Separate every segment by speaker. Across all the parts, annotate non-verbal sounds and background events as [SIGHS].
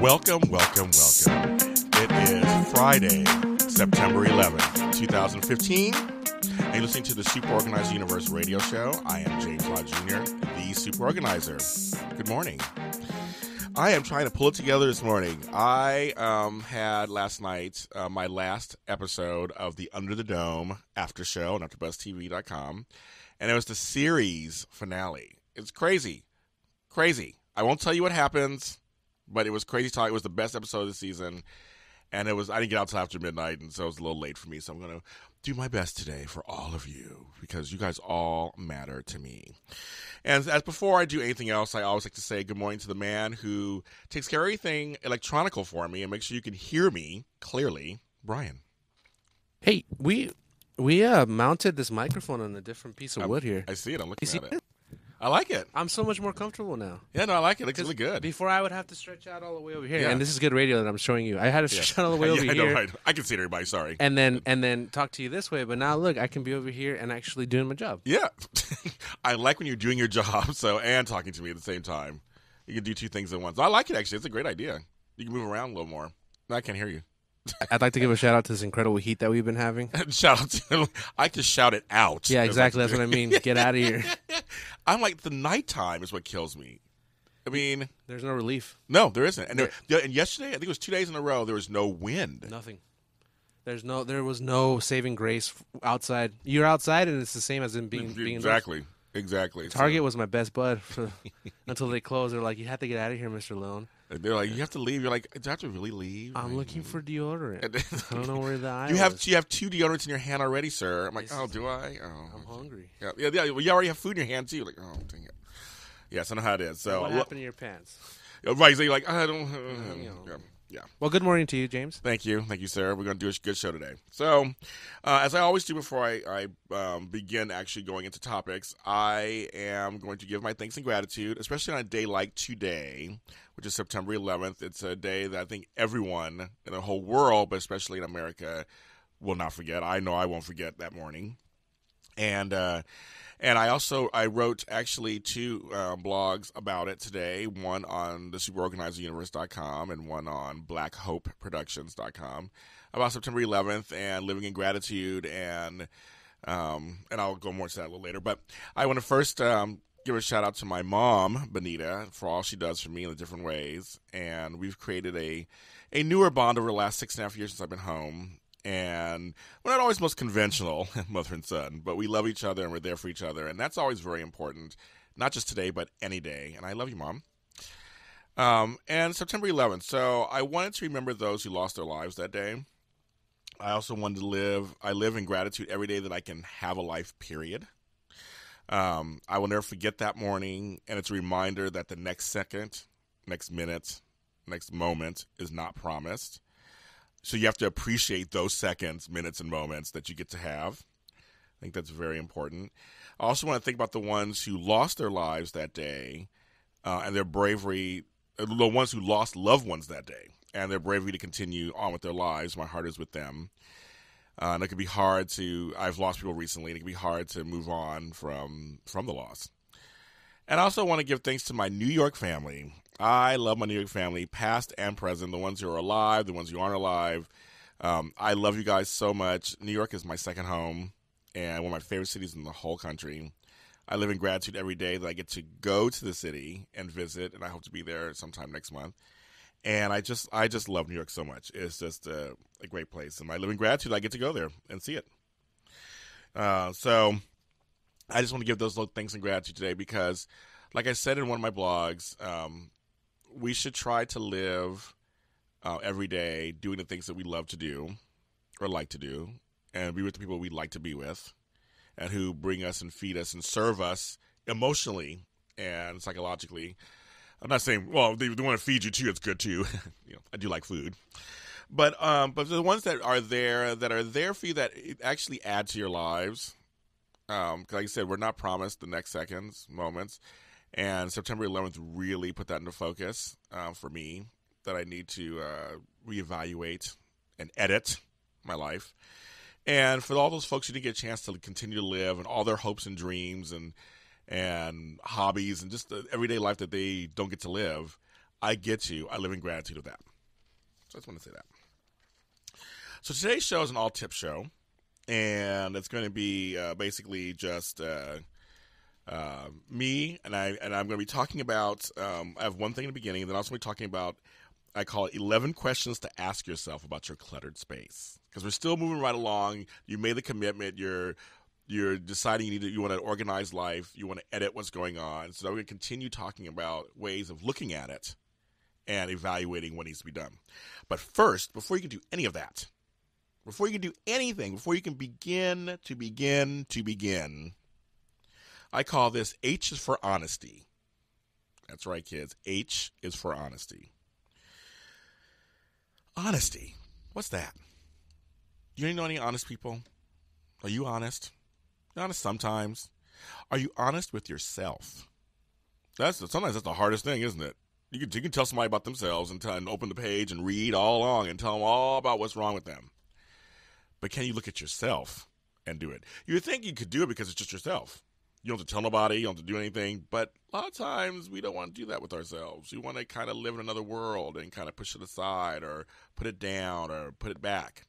Speaker 1: Welcome, welcome, welcome. It is Friday, September 11th, 2015. And you're listening to the Super Organizer Universe radio show. I am James Lott Jr., the Super Organizer. Good morning. I am trying to pull it together this morning. I um, had last night uh, my last episode of the Under the Dome after show on AfterBuzzTV.com, and it was the series finale. It's crazy, crazy. I won't tell you what happens, but it was crazy talk. It was the best episode of the season, and it was. I didn't get out till after midnight, and so it was a little late for me. So I'm gonna do my best today for all of you because you guys all matter to me. And as before I do anything else, I always like to say good morning to the man who takes care of everything electronical for me and makes sure you can hear me clearly, Brian.
Speaker 2: Hey, we we uh mounted this microphone on a different piece of
Speaker 1: Um,
Speaker 2: wood here.
Speaker 1: I see it. I'm looking at it. I like it.
Speaker 2: I'm so much more comfortable now.
Speaker 1: Yeah, no, I like it. It looks really good.
Speaker 2: Before I would have to stretch out all the way over here,
Speaker 1: Yeah.
Speaker 2: and this is good radio that I'm showing you. I had to stretch out all the [LAUGHS] way over
Speaker 1: yeah, I
Speaker 2: here,
Speaker 1: know, right. I can see it, everybody. Sorry.
Speaker 2: and then and then talk to you this way. But now look, I can be over here and actually doing my job.
Speaker 1: Yeah. [LAUGHS] I like when you're doing your job so and talking to me at the same time. You can do two things at once. I like it actually. It's a great idea. You can move around a little more. No, I can't hear you. [LAUGHS]
Speaker 2: I'd like to give a shout out to this incredible heat that we've been having. [LAUGHS]
Speaker 1: shout out to I can shout it out.
Speaker 2: Yeah, exactly. That's what I mean. Get out of here. [LAUGHS]
Speaker 1: I'm like the nighttime is what kills me. I mean,
Speaker 2: There's no relief.
Speaker 1: no, there isn't. And, there, and yesterday, I think it was two days in a row, there was no wind.
Speaker 2: Nothing. There's no. There was no saving grace outside. You're outside, and it's the same as in being being indoors.
Speaker 1: exactly, exactly.
Speaker 2: Target uh, was my best bud for, until they closed. They're like, "You have to get out of here, Mister Lone.
Speaker 1: So, they're like, you have to leave. You're like, do I have to really leave?
Speaker 2: I'm looking for deodorant.
Speaker 1: And-
Speaker 2: I don't know where the [LAUGHS] aisle
Speaker 1: You have
Speaker 2: is.
Speaker 1: you have two deodorants in your hand already, sir. I'm like, oh, do I? Oh,
Speaker 2: I'm hungry.
Speaker 1: yeah, yeah, yeah. Well, you already have food in your hand too. Like, oh, dang it. Yes, I know how it is. So,
Speaker 2: what
Speaker 1: well,
Speaker 2: happened to your pants?
Speaker 1: right? So you're like, I don't.
Speaker 2: you [LAUGHS] know.
Speaker 1: yeah, yeah.
Speaker 2: Well, good morning to you, James.
Speaker 1: Thank you, thank you, sir. We're going to do a good show today. So, uh, as I always do before I, I um, begin actually going into topics, I am going to give my thanks and gratitude, especially on a day like today, which is September 11th. It's a day that I think everyone in the whole world, but especially in America, will not forget. I know I won't forget that morning. And uh, and I also I wrote actually two uh, blogs about it today. One on the superorganizeruniverse.com and one on blackhopeproductions.com about September 11th and living in gratitude and um, and I'll go more into that a little later. But I want to first um, give a shout out to my mom, Benita, for all she does for me in the different ways. And we've created a a newer bond over the last six and a half years since I've been home. And we're not always most conventional, [LAUGHS] mother and son, but we love each other and we're there for each other. And that's always very important, not just today, but any day. And I love you, Mom. Um, and September 11th. So I wanted to remember those who lost their lives that day. I also wanted to live, I live in gratitude every day that I can have a life, period. Um, I will never forget that morning. And it's a reminder that the next second, next minute, next moment is not promised. So you have to appreciate those seconds, minutes, and moments that you get to have. I think that's very important. I also want to think about the ones who lost their lives that day uh, and their bravery, the ones who lost loved ones that day and their bravery to continue on with their lives. My heart is with them. Uh, and it can be hard to. I've lost people recently, and it can be hard to move on from from the loss. And I also want to give thanks to my New York family. I love my New York family, past and present, the ones who are alive, the ones who aren't alive. Um, I love you guys so much. New York is my second home and one of my favorite cities in the whole country. I live in gratitude every day that I get to go to the city and visit, and I hope to be there sometime next month. And I just, I just love New York so much. It's just a, a great place, and I live in gratitude. I get to go there and see it. Uh, so, I just want to give those little thanks and gratitude today because, like I said in one of my blogs, um, we should try to live uh, every day doing the things that we love to do or like to do, and be with the people we like to be with, and who bring us and feed us and serve us emotionally and psychologically. I'm not saying, well, they, they want to feed you too. It's good too. [LAUGHS] you know, I do like food, but um, but the ones that are there that are there for you that actually add to your lives. Um, like I said, we're not promised the next seconds, moments, and September 11th really put that into focus uh, for me that I need to uh, reevaluate and edit my life. And for all those folks who didn't get a chance to continue to live and all their hopes and dreams and and hobbies and just the everyday life that they don't get to live, I get you. I live in gratitude of that. So I just want to say that. So today's show is an all tip show, and it's going to be uh, basically just uh, uh, me and I and I'm going to be talking about. Um, I have one thing in the beginning, and then also be talking about. I call it 11 questions to ask yourself about your cluttered space because we're still moving right along. You made the commitment. You're you're deciding you need to, you want to organize life. You want to edit what's going on. So we're going to continue talking about ways of looking at it and evaluating what needs to be done. But first, before you can do any of that, before you can do anything, before you can begin to begin to begin, I call this H is for honesty. That's right, kids. H is for honesty. Honesty. What's that? You Do you know any honest people? Are you honest? Honest sometimes. Are you honest with yourself? That's sometimes that's the hardest thing, isn't it? You can, you can tell somebody about themselves and, tell, and open the page and read all along and tell them all about what's wrong with them. But can you look at yourself and do it? You would think you could do it because it's just yourself. You don't have to tell nobody, you don't have to do anything. But a lot of times we don't want to do that with ourselves. We want to kind of live in another world and kind of push it aside or put it down or put it back.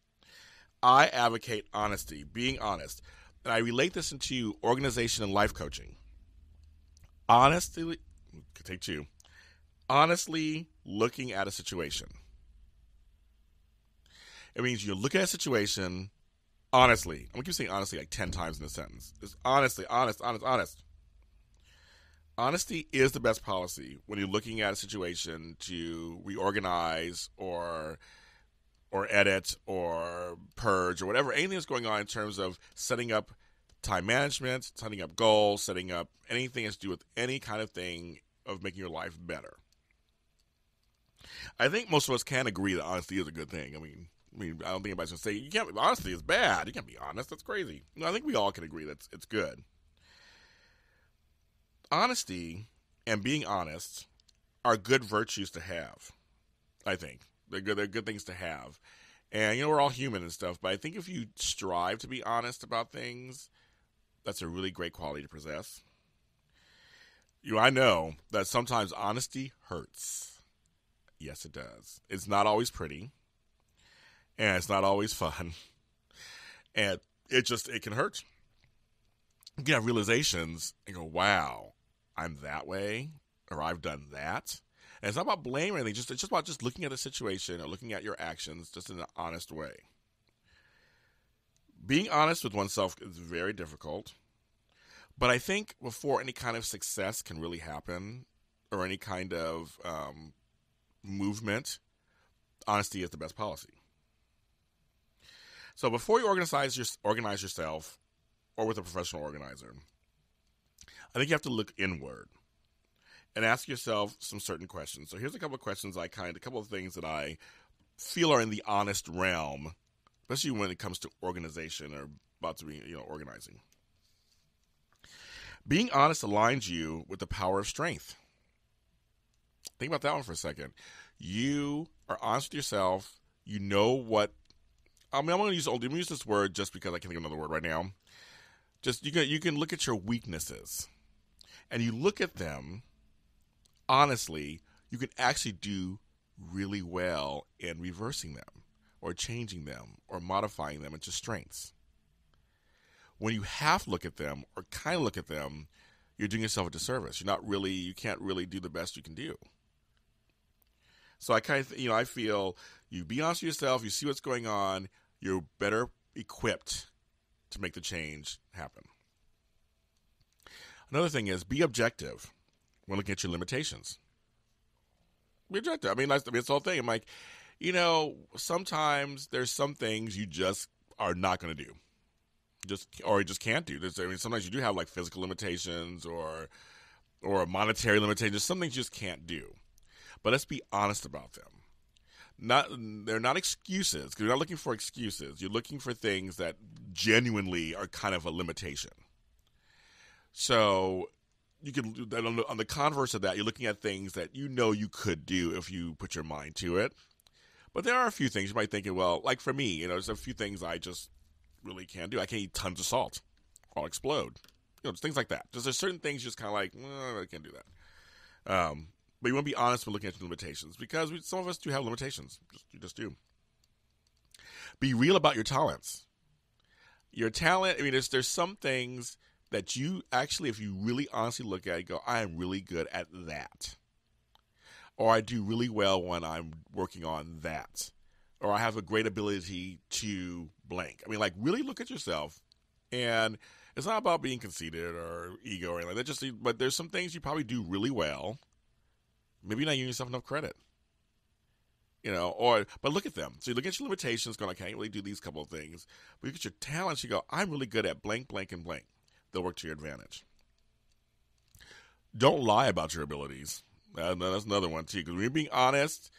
Speaker 1: I advocate honesty, being honest. And I relate this into organization and life coaching. Honestly, take two honestly looking at a situation. It means you look at a situation honestly. I'm gonna keep saying honestly like 10 times in a sentence. It's honestly, honest, honest, honest. Honesty is the best policy when you're looking at a situation to reorganize or or edit or purge or whatever anything that's going on in terms of setting up time management, setting up goals, setting up anything that's to do with any kind of thing of making your life better. I think most of us can agree that honesty is a good thing. I mean, I mean, I don't think anybody's gonna say you can't. Honesty is bad. You can't be honest. That's crazy. No, I think we all can agree that it's good. Honesty and being honest are good virtues to have. I think they're good. They're good things to have. And you know, we're all human and stuff, but I think if you strive to be honest about things, that's a really great quality to possess. You, I know that sometimes honesty hurts Yes, it does. It's not always pretty, and it's not always fun, [LAUGHS] and it just it can hurt. You have realizations and go, "Wow, I'm that way," or "I've done that." And it's not about blame or anything. Just it's just about just looking at a situation or looking at your actions just in an honest way. Being honest with oneself is very difficult. But I think before any kind of success can really happen, or any kind of um, movement, honesty is the best policy. So before you organize your, organize yourself or with a professional organizer, I think you have to look inward and ask yourself some certain questions. So here's a couple of questions I kind a couple of things that I feel are in the honest realm, especially when it comes to organization or about to be, you know, organizing. Being honest aligns you with the power of strength. Think about that one for a second. You are honest with yourself. You know what. I mean, I'm going to use old. I'm going to use this word just because I can't think of another word right now. Just you can you can look at your weaknesses, and you look at them honestly. You can actually do really well in reversing them, or changing them, or modifying them into strengths. When you half look at them or kind of look at them, you're doing yourself a disservice. You're not really. You can't really do the best you can do. So I kind of, you know, I feel you be honest with yourself, you see what's going on, you're better equipped to make the change happen. Another thing is be objective when looking at your limitations. Be objective. I mean, that's it's the whole thing. I'm like, you know, sometimes there's some things you just are not going to do, just or you just can't do. There's, I mean, sometimes you do have like physical limitations or or monetary limitations. Some things you just can't do. But let's be honest about them. Not they're not excuses you're not looking for excuses. You're looking for things that genuinely are kind of a limitation. So you can on the, on the converse of that, you're looking at things that you know you could do if you put your mind to it. But there are a few things you might think, well, like for me, you know, there's a few things I just really can't do. I can't eat tons of salt. I'll explode. You know, just things like that. Just there's certain things just kind of like, well, I can't do that. Um, but you want to be honest when looking at your limitations because we, some of us do have limitations. Just, you just do. Be real about your talents. Your talent. I mean, there's there's some things that you actually, if you really honestly look at it, go, I am really good at that, or I do really well when I'm working on that, or I have a great ability to blank. I mean, like really look at yourself, and it's not about being conceited or ego or anything like that. Just but there's some things you probably do really well. Maybe you're not giving yourself enough credit you know, or but look at them. So you look at your limitations, going, I can't really do these couple of things. But you get your talents, you go, I'm really good at blank, blank, and blank. They'll work to your advantage. Don't lie about your abilities. Uh, that's another one too. Because when you're being honest,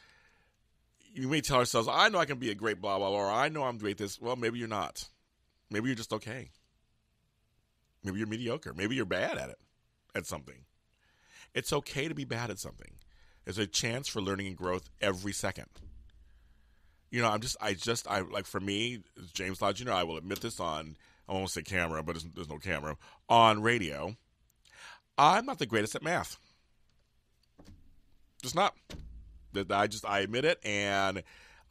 Speaker 1: you may tell ourselves, I know I can be a great blah blah, blah or I know I'm great this. Well, maybe you're not. Maybe you're just okay. Maybe you're mediocre. Maybe you're bad at it, at something. It's okay to be bad at something. There's a chance for learning and growth every second. You know, I'm just, I just, I like for me, James Lott, you know, I will admit this on, I won't say camera, but there's no camera on radio. I'm not the greatest at math. Just not. I just, I admit it, and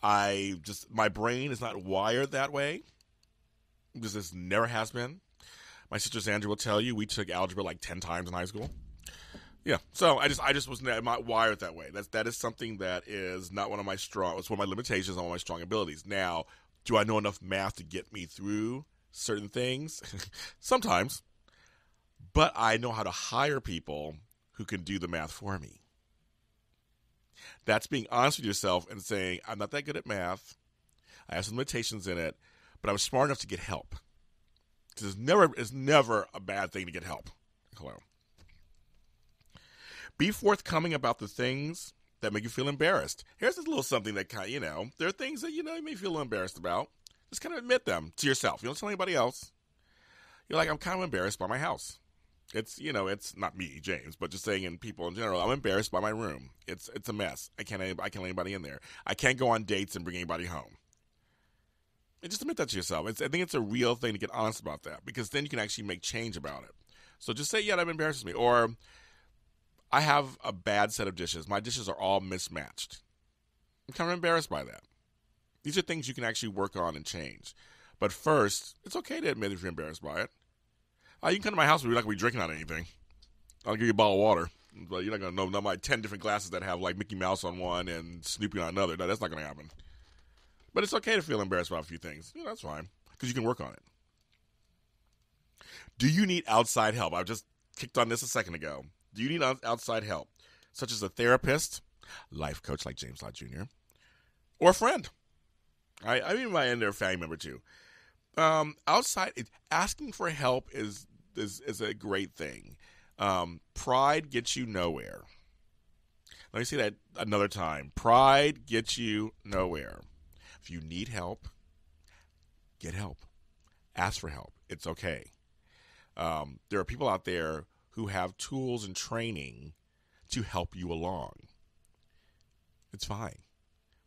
Speaker 1: I just, my brain is not wired that way. This, this never has been. My sister Sandra will tell you we took algebra like ten times in high school. Yeah. So I just I just was not wired that way. That's that is something that is not one of my strong. It's one of my limitations, not one of my strong abilities. Now, do I know enough math to get me through certain things? [LAUGHS] Sometimes, but I know how to hire people who can do the math for me. That's being honest with yourself and saying I'm not that good at math. I have some limitations in it, but I'm smart enough to get help. It's never it's never a bad thing to get help. Hello. Be forthcoming about the things that make you feel embarrassed. Here's a little something that kind of, you know, there are things that, you know, you may feel embarrassed about. Just kind of admit them to yourself. You don't tell anybody else. You're like, I'm kind of embarrassed by my house. It's, you know, it's not me, James, but just saying in people in general, I'm embarrassed by my room. It's it's a mess. I can't I can't let anybody in there. I can't go on dates and bring anybody home. And just admit that to yourself. It's, I think it's a real thing to get honest about that because then you can actually make change about it. So just say, yeah, that embarrasses me. Or I have a bad set of dishes. My dishes are all mismatched. I'm kind of embarrassed by that. These are things you can actually work on and change. But first, it's okay to admit if you're embarrassed by it. Uh, you can come to my house, but you're not going to be drinking on anything. I'll give you a bottle of water. But you're not going to know, my 10 different glasses that have like Mickey Mouse on one and Snoopy on another. No, that's not going to happen. But it's okay to feel embarrassed about a few things. That's fine because you can work on it. Do you need outside help? I just kicked on this a second ago. Do you need outside help, such as a therapist, life coach like James Lott Jr., or a friend? I, I mean, my there, family member too. Um, outside, asking for help is is is a great thing. Um, pride gets you nowhere. Let me say that another time. Pride gets you nowhere. If you need help, get help. Ask for help. It's okay. Um, there are people out there who have tools and training to help you along. It's fine.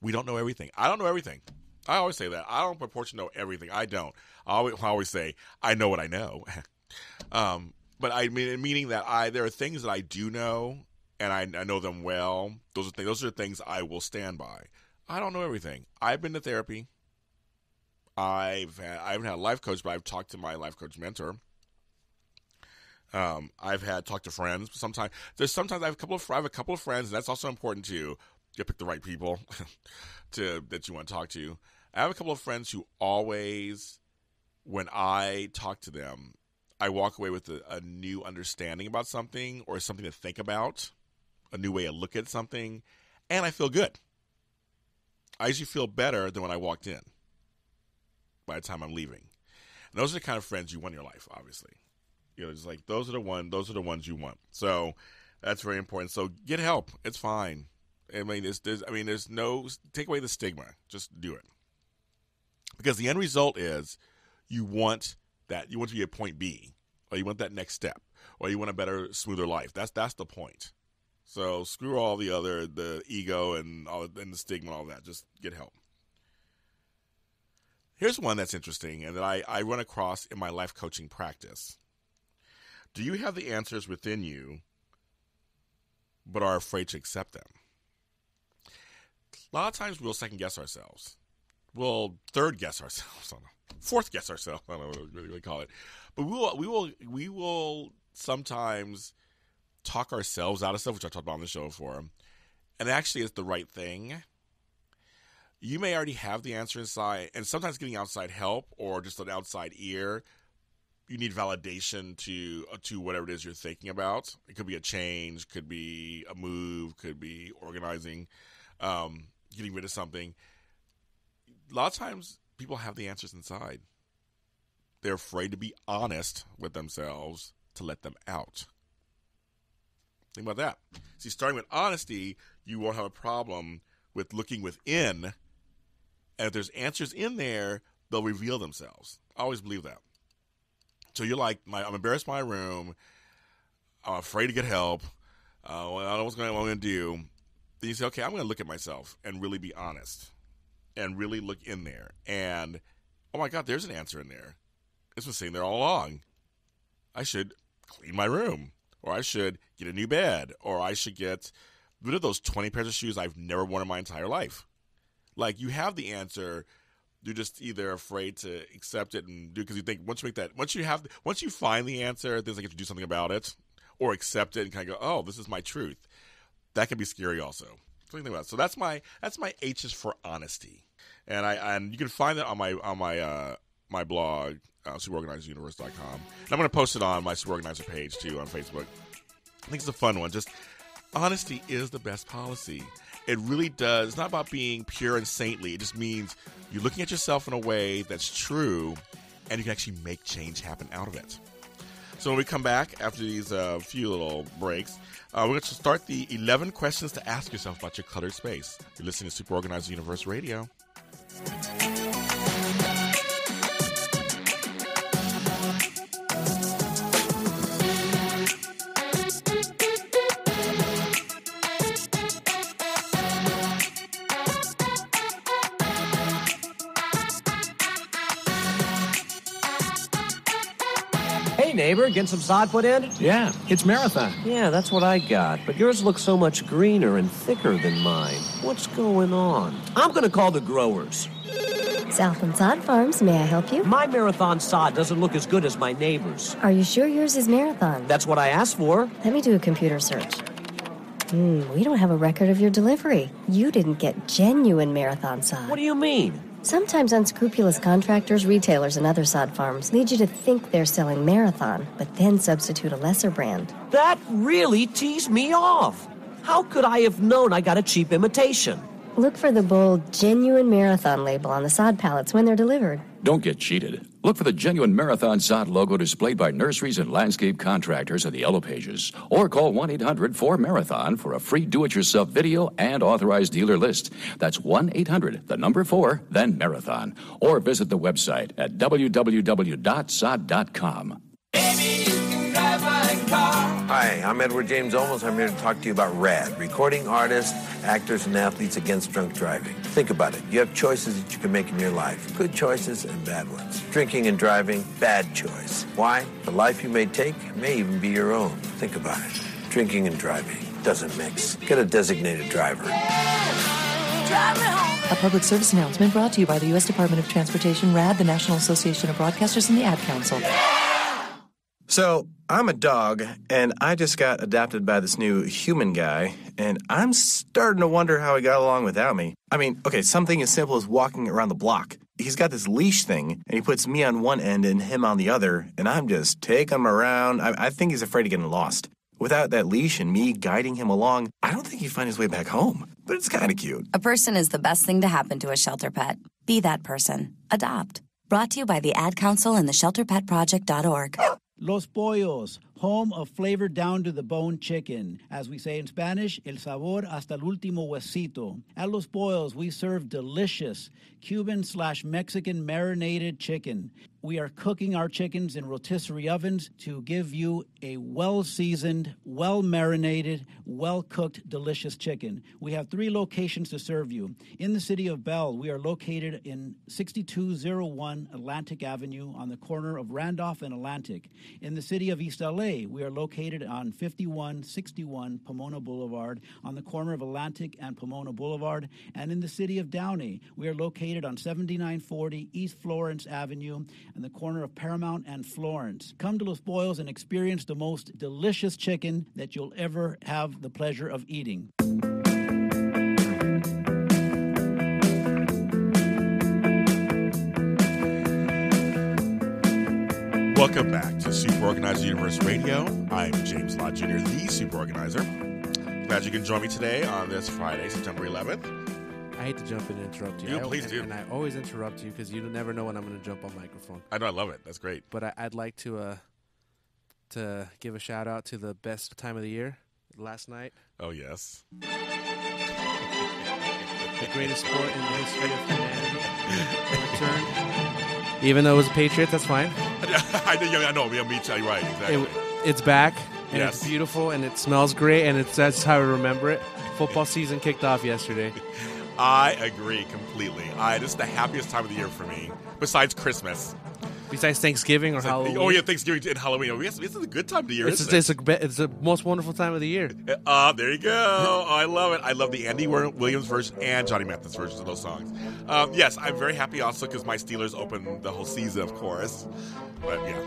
Speaker 1: We don't know everything. I don't know everything. I always say that. I don't purport to know everything. I don't. I always, I always say, I know what I know. [LAUGHS] um, but I mean, meaning that I there are things that I do know and I, I know them well. Those are things, those are things I will stand by. I don't know everything. I've been to therapy. I've had, I haven't had a life coach, but I've talked to my life coach mentor. Um, I've had talked to friends. Sometimes there's sometimes I have a couple of I have a couple of friends, and that's also important too. You pick the right people [LAUGHS] to that you want to talk to. I have a couple of friends who always, when I talk to them, I walk away with a, a new understanding about something or something to think about, a new way to look at something, and I feel good. I usually feel better than when I walked in. By the time I'm leaving, and those are the kind of friends you want in your life, obviously. You know, just like those are the one, those are the ones you want. So that's very important. So get help. It's fine. I mean, there's, there's, I mean, there's no take away the stigma. Just do it because the end result is you want that you want to be at point B, or you want that next step, or you want a better, smoother life. That's that's the point. So screw all the other the ego and all and the stigma and all that. Just get help. Here's one that's interesting and that I, I run across in my life coaching practice. Do you have the answers within you, but are afraid to accept them. A lot of times we'll second guess ourselves. We'll third guess ourselves. I don't know, fourth guess ourselves. I don't know what we call it. But we will, we will, we will sometimes talk ourselves out of stuff, which I talked about on the show before, and actually it's the right thing. You may already have the answer inside, and sometimes getting outside help or just an outside ear you need validation to uh, to whatever it is you're thinking about. It could be a change, could be a move, could be organizing, um, getting rid of something. A lot of times, people have the answers inside. They're afraid to be honest with themselves to let them out. Think about that. See, starting with honesty, you won't have a problem with looking within. And if there's answers in there, they'll reveal themselves. I always believe that. So you're like, my, I'm embarrassed by my room. I'm afraid to get help. Uh, I don't know what's going, what I'm going to do. Then you say, okay, I'm going to look at myself and really be honest and really look in there. And oh my God, there's an answer in there. It's been sitting there all along. I should clean my room, or I should get a new bed, or I should get rid of those 20 pairs of shoes I've never worn in my entire life. Like you have the answer you're just either afraid to accept it and do because you think once you make that once you have once you find the answer then you have to do something about it or accept it and kind of go oh this is my truth that can be scary also so so that's my that's my h is for honesty and i and you can find that on my on my uh my blog uh, superorganizeruniverse.com and i'm going to post it on my superorganizer page too on facebook i think it's a fun one just honesty is the best policy it really does. It's not about being pure and saintly. It just means you're looking at yourself in a way that's true and you can actually make change happen out of it. So when we come back after these uh, few little breaks, uh, we're going to start the 11 questions to ask yourself about your cluttered space. You're listening to Super Organizer Universe Radio.
Speaker 3: Neighbor? Get some sod put in?
Speaker 4: Yeah, it's marathon.
Speaker 3: Yeah, that's what I got. But yours looks so much greener and thicker than mine. What's going on? I'm going to call the growers.
Speaker 5: Southland Sod Farms, may I help you?
Speaker 3: My marathon sod doesn't look as good as my neighbor's.
Speaker 5: Are you sure yours is marathon?
Speaker 3: That's what I asked for.
Speaker 5: Let me do a computer search. Hmm, we don't have a record of your delivery. You didn't get genuine marathon sod.
Speaker 3: What do you mean?
Speaker 5: Sometimes unscrupulous contractors, retailers, and other sod farms lead you to think they're selling Marathon, but then substitute a lesser brand.
Speaker 3: That really teased me off. How could I have known I got a cheap imitation?
Speaker 5: Look for the bold, genuine Marathon label on the sod pallets when they're delivered.
Speaker 6: Don't get cheated. Look for the genuine Marathon sod logo displayed by nurseries and landscape contractors in the yellow pages. Or call 1 800 4 Marathon for a free do it yourself video and authorized dealer list. That's 1 800, the number 4, then Marathon. Or visit the website at www.sod.com.
Speaker 7: Hi, I'm Edward James Olmos. I'm here to talk to you about RAD, recording artists, actors, and athletes against drunk driving. Think about it. You have choices that you can make in your life good choices and bad ones. Drinking and driving, bad choice. Why? The life you may take may even be your own. Think about it. Drinking and driving doesn't mix. Get a designated driver.
Speaker 8: A public service announcement brought to you by the U.S. Department of Transportation, RAD, the National Association of Broadcasters, and the Ad Council.
Speaker 9: So, I'm a dog, and I just got adopted by this new human guy, and I'm starting to wonder how he got along without me. I mean, okay, something as simple as walking around the block. He's got this leash thing, and he puts me on one end and him on the other, and I'm just taking him around. I, I think he's afraid of getting lost. Without that leash and me guiding him along, I don't think he'd find his way back home. But it's kind of cute.
Speaker 10: A person is the best thing to happen to a shelter pet. Be that person. Adopt. Brought to you by the Ad Council and the ShelterPetProject.org.
Speaker 11: Los Pollos, home of flavor down to the bone chicken. As we say in Spanish, el sabor hasta el último huesito. At Los Pollos, we serve delicious Cuban slash Mexican marinated chicken. We are cooking our chickens in rotisserie ovens to give you a well seasoned, well marinated, well cooked, delicious chicken. We have three locations to serve you. In the city of Bell, we are located in 6201 Atlantic Avenue on the corner of Randolph and Atlantic. In the city of East LA, we are located on 5161 Pomona Boulevard on the corner of Atlantic and Pomona Boulevard. And in the city of Downey, we are located on 7940 East Florence Avenue on the corner of Paramount and Florence. Come to Los Pollos and experience the most delicious chicken that you'll ever have the pleasure of eating.
Speaker 1: Welcome back to Super Organizer Universe Radio. I'm James Lott Jr., the Super Organizer. Glad you can join me today on this Friday, September 11th.
Speaker 2: I hate to jump in and interrupt you.
Speaker 1: You
Speaker 2: I-
Speaker 1: please
Speaker 2: and,
Speaker 1: do.
Speaker 2: And I always interrupt you because you never know when I'm going to jump on microphone.
Speaker 1: I know, I love it. That's great.
Speaker 2: But I, I'd like to uh, to give a shout out to the best time of the year, last night.
Speaker 1: Oh, yes.
Speaker 2: The greatest sport in the history of humanity returned. [LAUGHS] Even though it was Patriots, that's fine. [LAUGHS]
Speaker 1: I know, yeah, I know. Yeah, me too. You're right. Exactly.
Speaker 2: It, it's back, and
Speaker 1: Yes.
Speaker 2: it's beautiful, and it smells great, and it's that's how I remember it. Football season kicked off yesterday. [LAUGHS]
Speaker 1: I agree completely. I this is the happiest time of the year for me, besides Christmas.
Speaker 2: Besides Thanksgiving or
Speaker 1: It's
Speaker 2: Halloween.
Speaker 1: oh yeah, Thanksgiving and Halloween. Oh, yes, this is a good time of the year.
Speaker 2: It's,
Speaker 1: isn't
Speaker 2: it's, a, it's the most wonderful time of the year.
Speaker 1: it? Uh, there you go. Oh, I love it. I love the Andy Williams version and Johnny Mathis versions of those songs. Um, yes, I'm very happy also because my Steelers opened the whole season, of course. But yeah,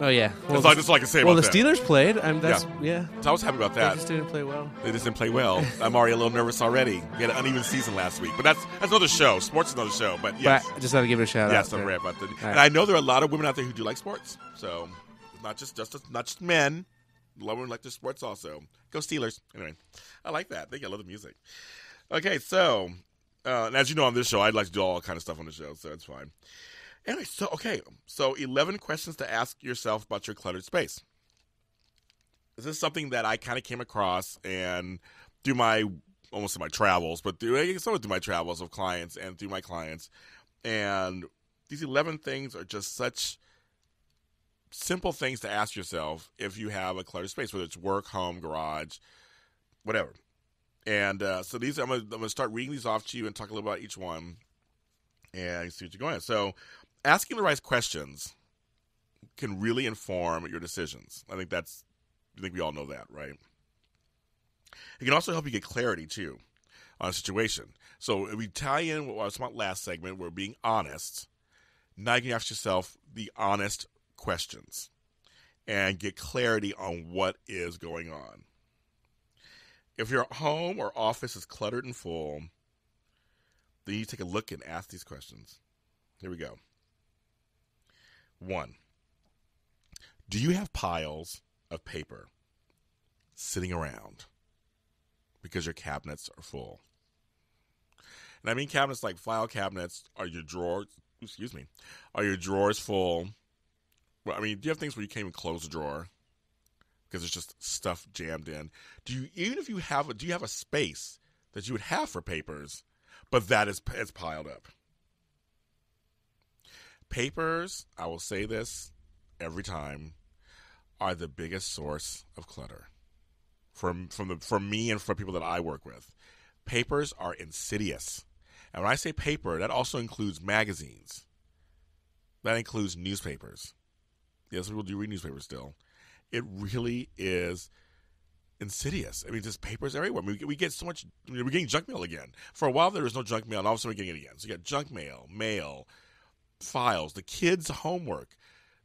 Speaker 2: Oh yeah.
Speaker 1: That's all- that's all I can say
Speaker 2: Well, the
Speaker 1: that.
Speaker 2: Steelers played. I'm that's yeah.
Speaker 1: so I was happy about
Speaker 2: They
Speaker 1: that.
Speaker 2: just didn't play well.
Speaker 1: They just didn't play well. I'm already a little nervous already. We had an uneven season last week, but that's that's another show. Sports is another show, but yes.
Speaker 2: But I just had to give it a shout
Speaker 1: Yes,
Speaker 2: out.
Speaker 1: I'm
Speaker 2: there.
Speaker 1: right about that.
Speaker 2: All
Speaker 1: And. I know there are a lot of women out there who do like sports. So it's not just just not just men. A lot of women like their sports also. Go Steelers. Anyway, I like that. They I love the music. Okay, so uh, and as you know on this show, I'd like to do all kind of stuff on the show, so it's fine. Anyway, so okay, so 11 questions to ask yourself about your cluttered space. This is something that I kind of came across and through my almost in my travels, but through some through my travels of clients and through my clients, and these 11 things are just such simple things to ask yourself if you have a cluttered space, whether it's work, home, garage, whatever. And uh, so these, I'm gonna, I'm gonna start reading these off to you and talk a little about each one, and see what you're going. So, asking the right questions can really inform your decisions. I think that's, I think we all know that, right? It can also help you get clarity too on a situation. So if we tie in what I was about last segment, we're being honest. Now you can ask yourself the honest questions and get clarity on what is going on. If your home or office is cluttered and full, then you take a look and ask these questions. Here we go. One, do you have piles of paper sitting around because your cabinets are full? And I mean cabinets like file cabinets. Are your drawers, excuse me, are your drawers full? Well, I mean, do you have things where you can't even close a drawer because there's just stuff jammed in? Do you, even if you have, a, do you have a space that you would have for papers, but that is it's piled up? Papers, I will say this every time, are the biggest source of clutter. From from the from me and from people that I work with, papers are insidious. And when I say paper, that also includes magazines. That includes newspapers. Yes, people do read newspapers still. It really is insidious. I mean, just papers everywhere. I mean, we, get, so much. We're getting junk mail again. For a while, there was no junk mail, and all of a sudden, we're getting it again. So you got junk mail, mail, files, the kids' homework,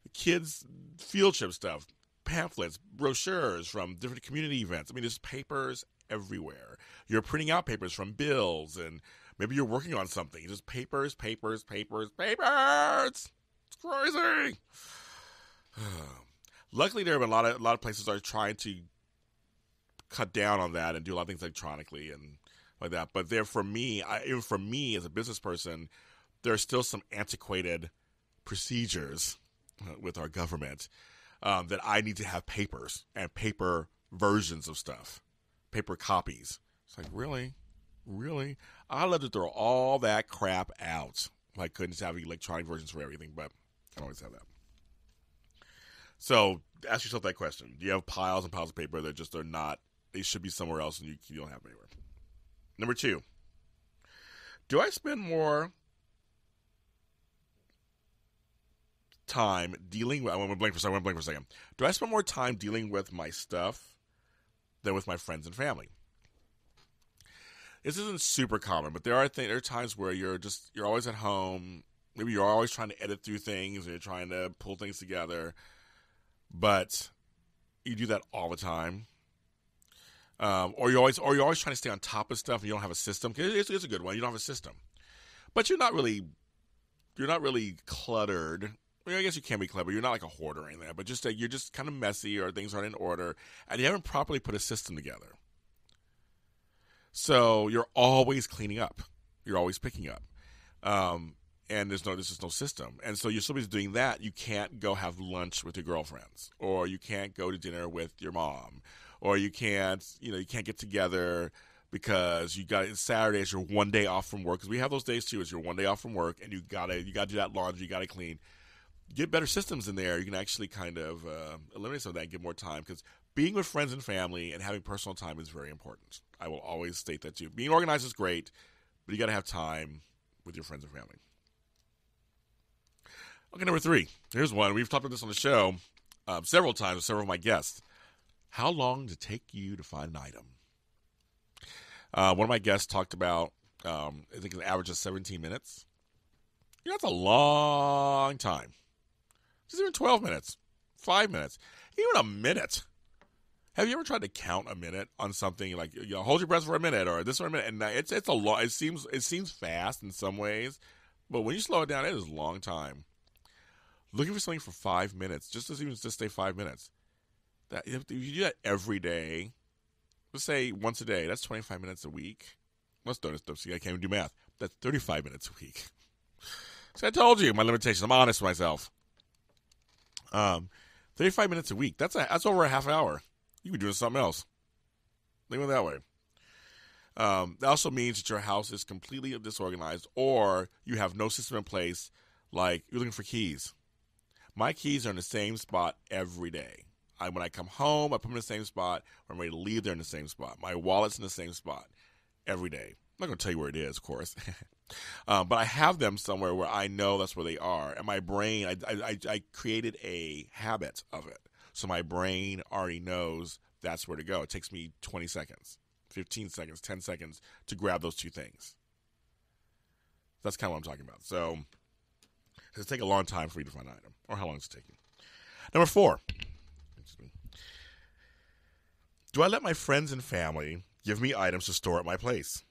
Speaker 1: the kids' field trip stuff, pamphlets, brochures from different community events. I mean, there's papers everywhere. You're printing out papers from bills, and maybe you're working on something. Just papers, papers, papers, papers. It's crazy. [SIGHS] Luckily, there have been a lot of a lot of places are trying to cut down on that and do a lot of things electronically and like that. But there, for me, I, even for me as a business person, there are still some antiquated procedures uh, with our government um, that I need to have papers and paper versions of stuff, paper copies. It's like really, really, I'd love to throw all that crap out. I couldn't just have electronic versions for everything, but I always have that. So ask yourself that question: Do you have piles and piles of paper that just are not? They should be somewhere else, and you, you don't have them anywhere. Number two: Do I spend more time dealing with? I went blank for a second. I want to blink for a second. Do I spend more time dealing with my stuff than with my friends and family? This isn't super common, but there are th- there are times where you're just you're always at home. Maybe you're always trying to edit through things, and you're trying to pull things together but you do that all the time. Um, or you always, or you're always trying to stay on top of stuff, and you don't have a system. It's, it's a good one. You don't have a system, but you're not really, you're not really cluttered. I, I guess you can be clever. You're not like a hoarder or anything, but just uh, you're just kind of messy, or things aren't in order, and you haven't properly put a system together. So you're always cleaning up. You're always picking up. Um, and there's no there's just no system. And so you're somebody's doing that, you can't go have lunch with your girlfriends, or you can't go to dinner with your mom, or you can't you know you can't get together because you got Saturday is your one day off from work because we have those days too. Is your one day off from work, and you gotta you gotta do that laundry, you gotta clean. Get better systems in there. You can actually kind of uh, eliminate some of that, and get more time because being with friends and family and having personal time is very important. I will always state that to you. Being organized is great, but you got to have time with your friends and family. Okay, number three. Here's one. We've talked about this on the show um, several times with several of my guests. How long did it take you to find an item? Uh, one of my guests talked about, um, I think an average of 17 minutes. Know, that's a long time. Just even 12 minutes, five minutes, even a minute. Have you ever tried to count a minute on something like you know, hold your breath for a minute or this for a minute? And it's it's a lot. It seems it seems fast in some ways, but when you slow it down, it is a long time looking for something for five minutes, just as even just stay five minutes. That if you do that every day, let's say once a day, that's twenty five minutes a week. Let's do this. See, I can't even do math. That's thirty five minutes a week. [LAUGHS] So I told you my limitations. I'm honest with myself. Um, thirty five minutes a week. That's a that's over a half hour. You could be doing something else. Think of it that way. Um, that also means that your house is completely disorganized, or you have no system in place. Like you're looking for keys my keys are in the same spot every day. I, when I come home, I put them in the same spot. When I'm ready to leave, they're in the same spot. My wallet's in the same spot every day. I'm not going to tell you where it is, of course. [LAUGHS] um, but I have them somewhere where I know that's where they are. And my brain, I, I, I created a habit of it. So my brain already knows that's where to go. It takes me 20 seconds, 15 seconds, 10 seconds to grab those two things. That's kind of what I'm talking about. So does it take a long time for you to find an item? Or how long does it take you? Number four. Do I let my friends and family give me items to store at my place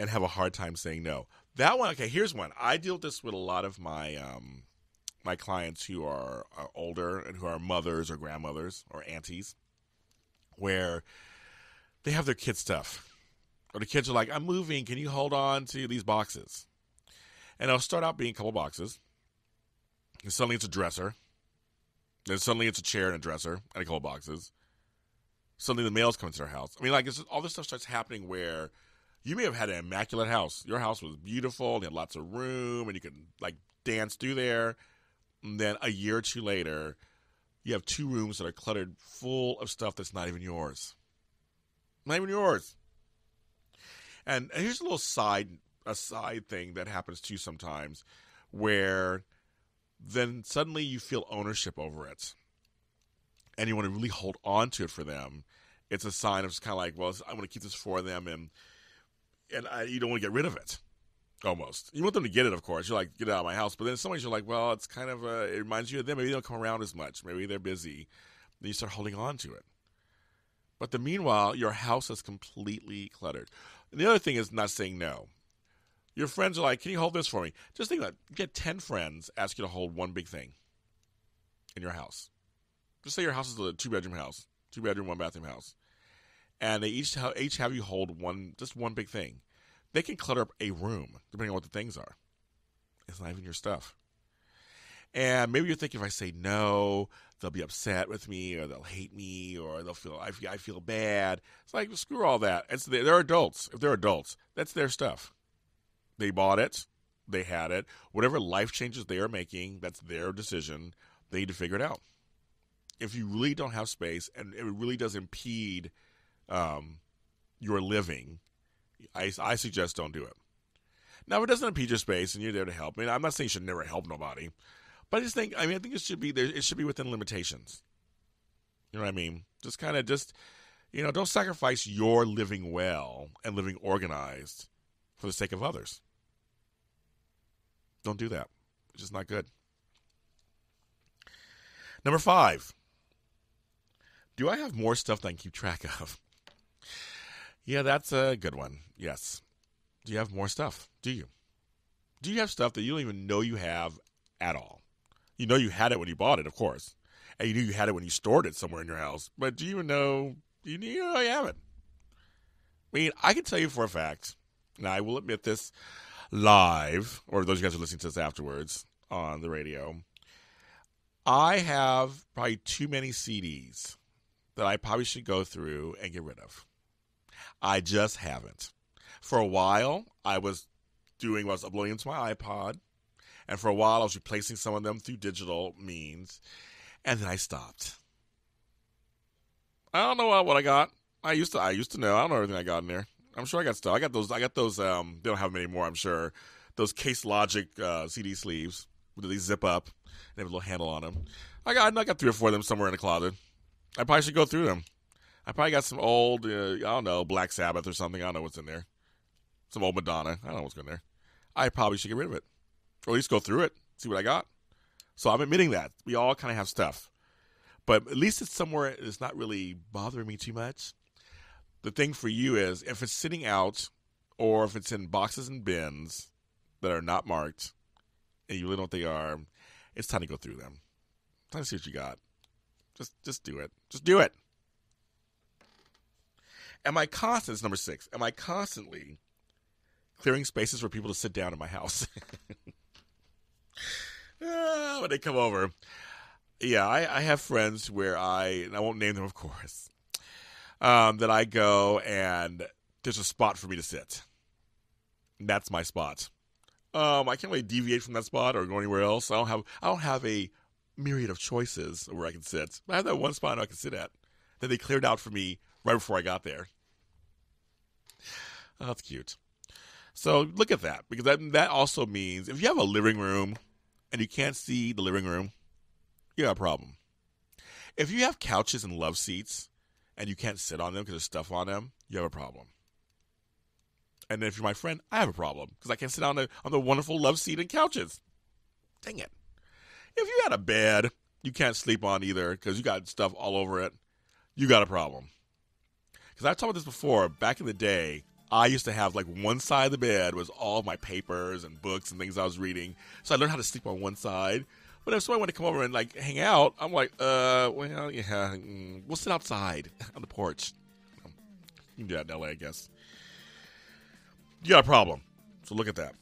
Speaker 1: and have a hard time saying no? That one, okay, here's one. I deal with this with a lot of my um, my clients who are, are older and who are mothers or grandmothers or aunties, where they have their kid stuff. Or the kids are like, I'm moving. Can you hold on to these boxes? And it'll start out being a couple boxes. And suddenly it's a dresser. Then suddenly it's a chair and a dresser and a couple boxes. Suddenly the mail's coming to their house. I mean, like, all this stuff starts happening where you may have had an immaculate house. Your house was beautiful, and you had lots of room, and you could, like, dance through there. And then a year or two later, you have two rooms that are cluttered full of stuff that's not even yours. Not even yours. And here's a little side a side thing that happens to you sometimes where then suddenly you feel ownership over it and you want to really hold on to it for them it's a sign of kind of like well i want to keep this for them and and I, you don't want to get rid of it almost. You want them to get it of course. You're like get it out of my house. But then sometimes you're like well it's kind of a, it reminds you of them. Maybe they don't come around as much. Maybe they're busy. Then you start holding on to it. But the meanwhile your house is completely cluttered. And the other thing is not saying no. Your friends are like, "Can you hold this for me?" Just think about it. Get ten friends ask you to hold one big thing in your house. Just say your house is a two bedroom house, two bedroom, one bathroom house, and they each ha- each have you hold one just one big thing. They can clutter up a room depending on what the things are. It's not even your stuff. And maybe you're thinking if I say no, they'll be upset with me, or they'll hate me, or they'll feel I feel, I feel bad. It's like screw all that. It's they're adults. If they're adults, that's their stuff. They bought it. they had it. Whatever life changes they are making, that's their decision. They need to figure it out. If you really don't have space and it really does impede um, your living, I, I suggest don't do it. Now, if it doesn't impede your space and you're there to help, I mean, I'm not saying you should never help nobody, but I just think, I mean, I think it should be there. It should be within limitations. You know what I mean? Just kind of just, you know, don't sacrifice your living well and living organized for the sake of others. Don't do that. It's just not good. Number five. Do I have more stuff than I can keep track of? Yeah, that's a good one. Yes. Do you have more stuff? Do you? Do you have stuff that you don't even know you have at all? You know you had it when you bought it, of course. And you knew you had it when you stored it somewhere in your house. But do you even know you, you know you have it? I mean, I can tell you for a fact, and I will admit this live, or those of you guys who are listening to this afterwards on the radio, I have probably too many CDs that I probably should go through and get rid of. I just haven't. For a while, I was doing what I was uploading into my iPod, and for a while, I was replacing some of them through digital means, and then I stopped. I don't know what I got. I used to. I used to know. I don't know everything I got in there. I'm sure I got stuff. I got those. I got those. Um, they don't have them anymore. I'm sure those Case Logic uh, CD sleeves. They zip up. They have a little handle on them. I got. I got three or four of them somewhere in the closet. I probably should go through them. I probably got some old. Uh, I don't know Black Sabbath or something. I don't know what's in there. Some old Madonna. I don't know what's in there. I probably should get rid of it, or at least go through it, see what I got. So I'm admitting that we all kind of have stuff, but at least it's somewhere it's not really bothering me too much the thing for you is if it's sitting out or if it's in boxes and bins that are not marked and you really don't think they are, it's time to go through them. Time to see what you got. Just just do it. Just do it. Am I constant? Number six. Am I constantly clearing spaces for people to sit down in my house? [LAUGHS] ah, when they come over. Yeah, I, I have friends where I, and I won't name them, of course, um, that I go and there's a spot for me to sit. That's my spot. Um, I can't really deviate from that spot or go anywhere else. I don't have I don't have a myriad of choices where I can sit. I have that one spot I can sit at that they cleared out for me right before I got there. Oh, that's cute. So look at that because that that also means if you have a living room and you can't see the living room, you have a problem. If you have couches and love seats and you can't sit on them because there's stuff on them, you have a problem. And if you're my friend, I have a problem because I can't sit on the on the wonderful love seat and couches. Dang it! If you got a bed you can't sleep on either because you got stuff all over it, you got a problem. Because I've talked about this before. Back in the day, I used to have like one side of the bed was all my papers and books and things I was reading. So I learned how to sleep on one side. But if somebody wanted to come over and like hang out, I'm like, uh, well, yeah, mm, we'll sit outside [LAUGHS] on the porch. You can do that in LA, I guess. You got a problem. So look at that.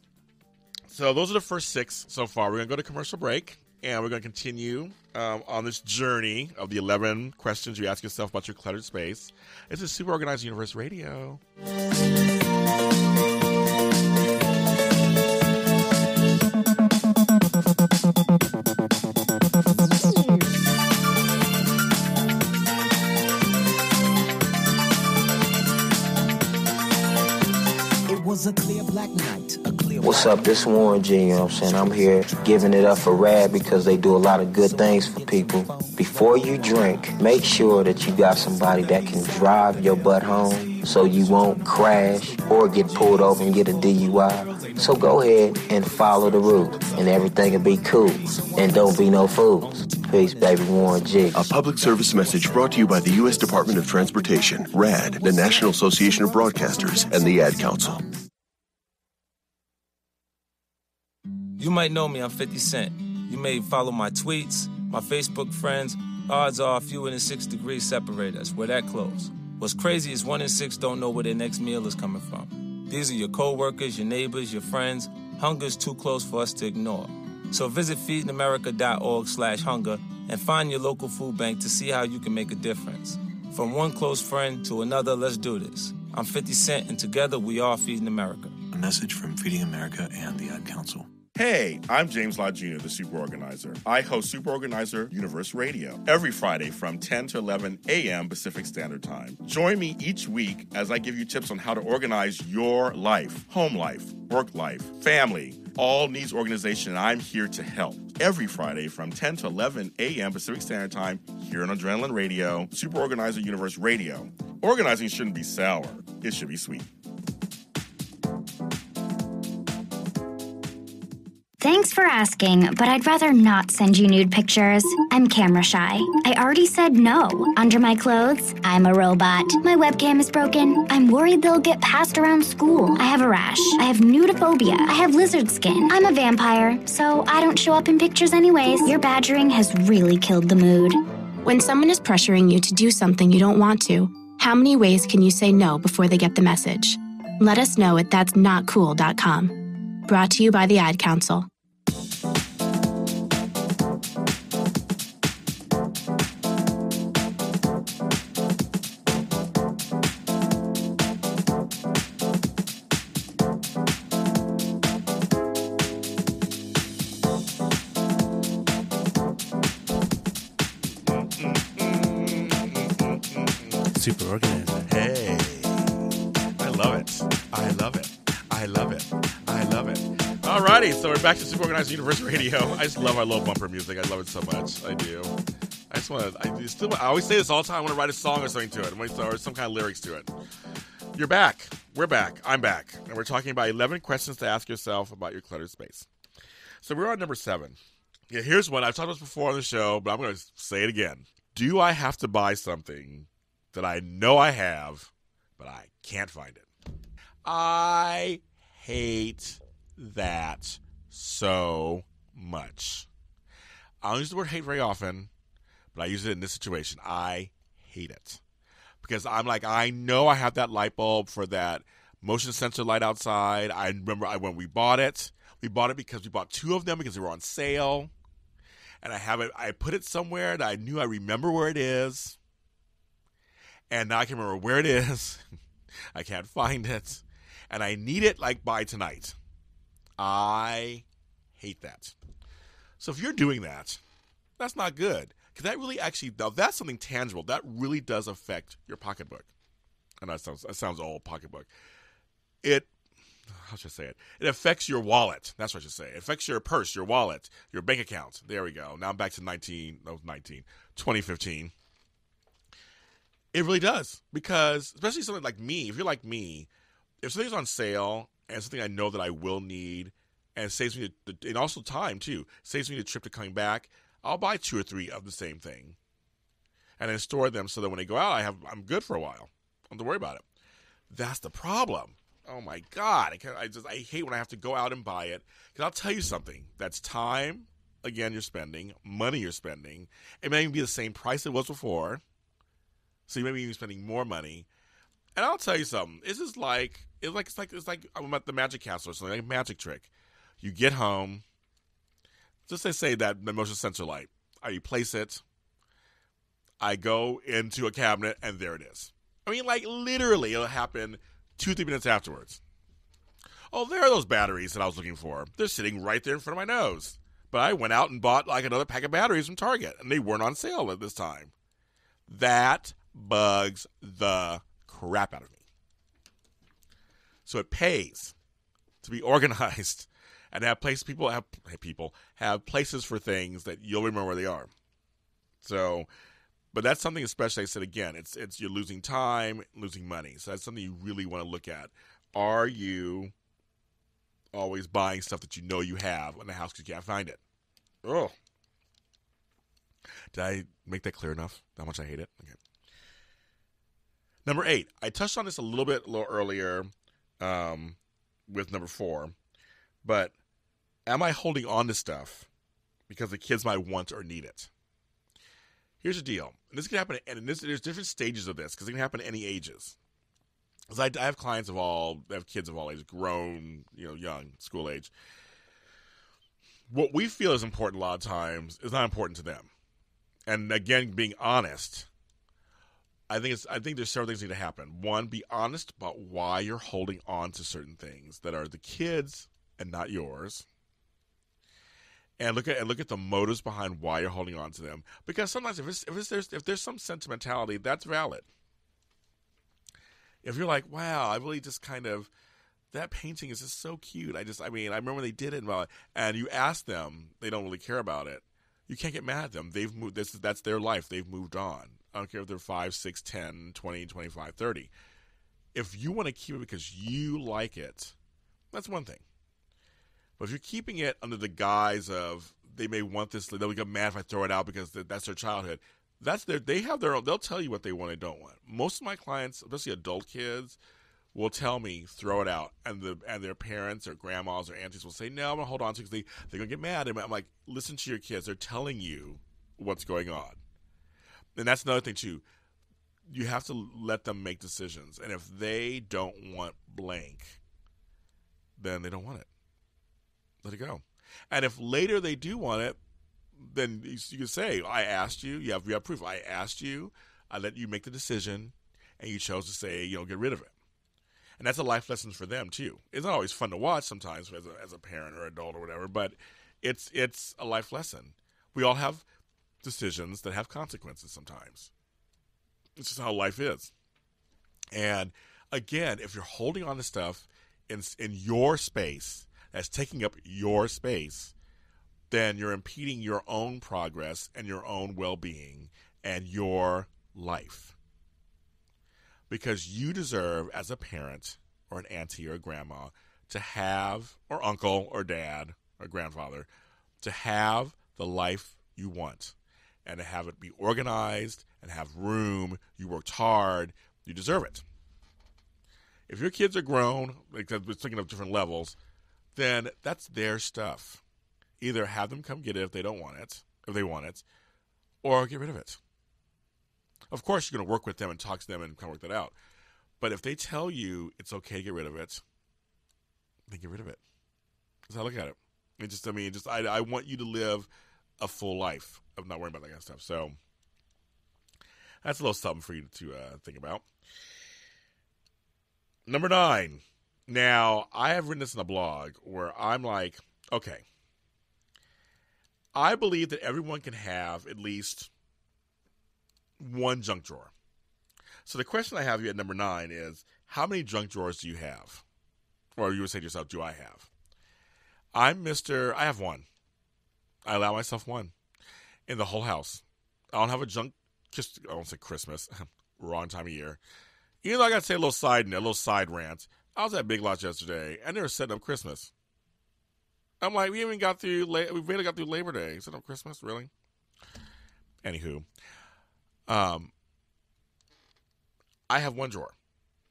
Speaker 1: So those are the first six so far. We're gonna go to commercial break, and we're gonna continue um, on this journey of the eleven questions you ask yourself about your cluttered space. This is Super Organizer Universe Radio.
Speaker 4: It was a. Clear
Speaker 12: What's up? This Warren G, you know what I'm saying? I'm here giving it up for RADD because they do a lot of good things for people. Before you drink, make sure that you got somebody that can drive your butt home so you won't crash or get pulled over and get a DUI. So go ahead and follow the rules and everything will be cool. And don't be no fools. Peace, baby. Warren G.
Speaker 13: A public service message brought to you by the U.S. Department of Transportation, RADD, the National Association of Broadcasters, and the Ad Council.
Speaker 14: You might know me, I'm 50 Cent. You may follow my tweets, my Facebook friends. Odds are fewer than six degrees separate us. We're that close. What's crazy is one in six don't know where their next meal is coming from. These are your coworkers, your neighbors, your friends. Hunger's too close for us to ignore. So visit feedingamerica.org slash hunger and find your local food bank to see how you can make a difference. From one close friend to another, let's do this. I'm 50 Cent, and together we are Feeding America.
Speaker 15: A message from Feeding America and the Ad Council.
Speaker 1: Hey, I'm James Jr., the Super Organizer. I host Super Organizer Universe Radio every Friday from 10 to 11 a.m. Pacific Standard Time. Join me each week as I give you tips on how to organize your life, home life, work life, family, all needs organization, and I'm here to help. Every Friday from 10 to 11 a.m. Pacific Standard Time here on Adrenaline Radio, Super Organizer Universe Radio. Organizing shouldn't be sour, it should be sweet.
Speaker 16: Thanks for asking, but I'd rather not send you nude pictures. I'm camera shy. I already said no. Under my clothes, I'm a robot. My webcam is broken. I'm worried they'll get passed around school. I have a rash. I have nudophobia. I have lizard skin. I'm a vampire, so I don't show up in pictures anyways. Your badgering has really killed the mood.
Speaker 17: When someone is pressuring you to do something you don't want to, how many ways can you say no before they get the message? Let us know at that'snotcool.com. Brought to you by the Ad Council.
Speaker 1: Alrighty, so we're back to Super Organizer Universe Radio. I just love our little bumper music. I love it so much. I do. I just want to. I still. I always say this all the time. I want to write a song or something to it, or some kind of lyrics to it. You're back. We're back. I'm back, and we're talking about 11 questions to ask yourself about your cluttered space. So we're on number seven. Yeah, here's one I've talked about before on the show, but I'm going to say it again. Do I have to buy something that I know I have, but I can't find it? I hate that so much. I don't use the word hate very often, but I use it in this situation. I hate it. Because I'm like, I know I have that light bulb for that motion sensor light outside. I remember I, when we bought it, we bought it because we bought two of them because they were on sale. And I have it, I put it somewhere that I knew I remember where it is. And now I can remember where it is. [LAUGHS] I can't find it. And I need it like by tonight. I hate that. So if you're doing that, that's not good. Because that really actually, now that's something tangible. That really does affect your pocketbook. And that sounds, that sounds all pocketbook. It, how should I say it? It affects your wallet. That's what I should say. It affects your purse, your wallet, your bank account. There we go. Now I'm back to 19, no, 19, 2015. It really does. Because, especially something like me, if you're like me, if something's on sale and something I know that I will need, and saves me the, and also time too, saves me the trip to coming back. I'll buy two or three of the same thing, and then store them so that when they go out, I have I'm good for a while. Don't have to worry about it. That's the problem. Oh my god, I, I just I hate when I have to go out and buy it. Because I'll tell you something. That's time. Again, you're spending money. You're spending. It may even be the same price it was before. So you may be even spending more money. And I'll tell you something. This is like it's like it's like it's like I'm at the Magic Castle or something like a magic trick. You get home. Just they say that the motion sensor light. I replace it. I go into a cabinet and there it is. I mean, like literally, it'll happen two three minutes afterwards. Oh, there are those batteries that I was looking for. They're sitting right there in front of my nose. But I went out and bought like another pack of batteries from Target, and they weren't on sale at this time. That bugs the crap out of me. So it pays to be [LAUGHS] organized and have places people have people have places for things that you'll remember where they are. So, but that's something especially I said again, it's it's you're losing time, losing money. So that's something you really want to look at. Are you always buying stuff that you know you have in the house because you can't find it? Oh, did I make that clear enough? How much I hate it? Okay. Number eight, I touched on this a little bit a little earlier um, with number four, but am I holding on to stuff because the kids might want or need it? Here's the deal. And this can happen, and this, there's different stages of this because it can happen at any ages. Because I, I, have clients of all, I have kids of all ages, grown, you know, young, school age. What we feel is important a lot of times is not important to them. And again, being honest, I think it's I think there's several things that need to happen. One, be honest about why you're holding on to certain things that are the kids and not yours. And look at and look at the motives behind why you're holding on to them. Because sometimes if it's, if it's, there's if there's some sentimentality, that's valid. If you're like, wow, I really just kind of that painting is just so cute. I just I mean I remember when they did it and, uh, and you ask them, they don't really care about it. You can't get mad at them. They've moved. This that's their life. They've moved on. I don't care if they're 5, 6, 10, 20, 25, 30. If you want to keep it because you like it, that's one thing. But if you're keeping it under the guise of they may want this, they'll get mad if I throw it out because that's their childhood. That's their. They have their own. They'll tell you what they want and don't want. Most of my clients, especially adult kids, will tell me throw it out, and the and their parents or grandmas or aunties will say no, I'm gonna hold on to because they they're gonna get mad. And I'm like, listen to your kids. They're telling you what's going on. And that's another thing too. You have to let them make decisions, and if they don't want blank, then they don't want it. Let it go. And if later they do want it, then you can say, "I asked you. You have you have proof. I asked you. I let you make the decision, and you chose to say, you know, get rid of it." And that's a life lesson for them too. It's not always fun to watch sometimes as a, as a parent or adult or whatever, but it's it's a life lesson. We all have decisions that have consequences sometimes. It's just how life is. And again, if you're holding on to stuff in in your space that's taking up your space, then you're impeding your own progress and your own well-being and your life. Because you deserve as a parent or an auntie or a grandma to have or uncle or dad or grandfather to have the life you want and to have it be organized and have room. You worked hard. You deserve it. If your kids are grown, like we're thinking of different levels, then that's their stuff. Either have them come get it if they don't want it, if they want it, or get rid of it. Of course, you're going to work with them and talk to them and kind of work that out. But if they tell you it's okay to get rid of it, then get rid of it. That's how I look at it. It just, I mean, just I, I want you to live a full life of not worrying about that kind of stuff. So that's a little something for you to uh, think about. Number nine. Now, I have written this in a blog where I'm like, okay, I believe that everyone can have at least one junk drawer. So the question I have you at number nine is how many junk drawers do you have? Or you would say to yourself, do I have? I'm Mr. I have one. I allow myself one in the whole house. I don't have a junk. Just I don't say Christmas. [LAUGHS] Wrong time of year. Even though I got to say a little side a little side rant. I was at Big Lots yesterday, and they were setting up Christmas. I'm like, we even got through. We barely got through Labor Day. Setting up Christmas, really? Anywho, um, I have one drawer.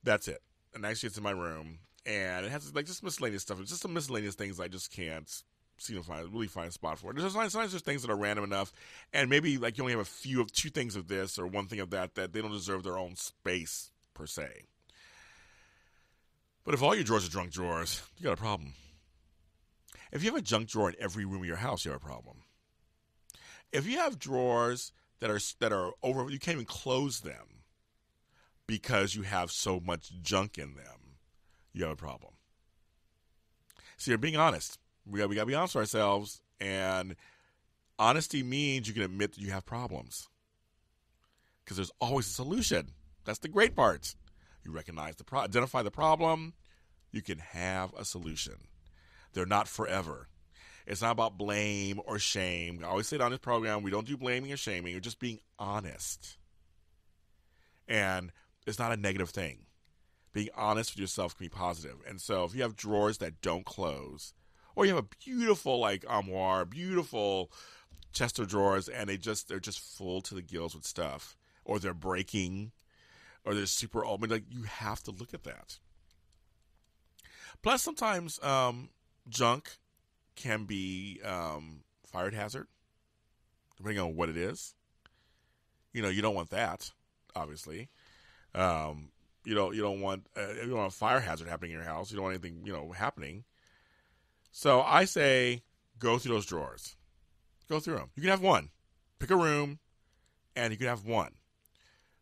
Speaker 1: That's it. And actually, it's in my room, and it has like just miscellaneous stuff. It's just some miscellaneous things I just can't find a really fine spot for it. There's sometimes there's things that are random enough, and maybe like you only have a few of two things of this or one thing of that that they don't deserve their own space per se. But if all your drawers are junk drawers, you got a problem. If you have a junk drawer in every room of your house, you have a problem. If you have drawers that are that are over, you can't even close them because you have so much junk in them. You have a problem. So you're being honest we got we got to be honest with ourselves, and honesty means you can admit that you have problems because there's always a solution. That's the great part. You recognize the pro- identify the problem, you can have a solution. They're not forever. It's not about blame or shame. I always say it on this program, we don't do blaming or shaming. we're just being honest. And it's not a negative thing. Being honest with yourself can be positive. And so if you have drawers that don't close, or you have a beautiful like armoire, beautiful chest of drawers, and they just they're just full to the gills with stuff, or they're breaking, or they're super old. I mean, like you have to look at that. Plus, sometimes um, junk can be um, fire hazard, depending on what it is. You know, you don't want that, obviously. Um, you don't you don't want uh, you don't want a fire hazard happening in your house. You don't want anything you know happening. So I say go through those drawers. Go through them. You can have one. Pick a room, and you can have one.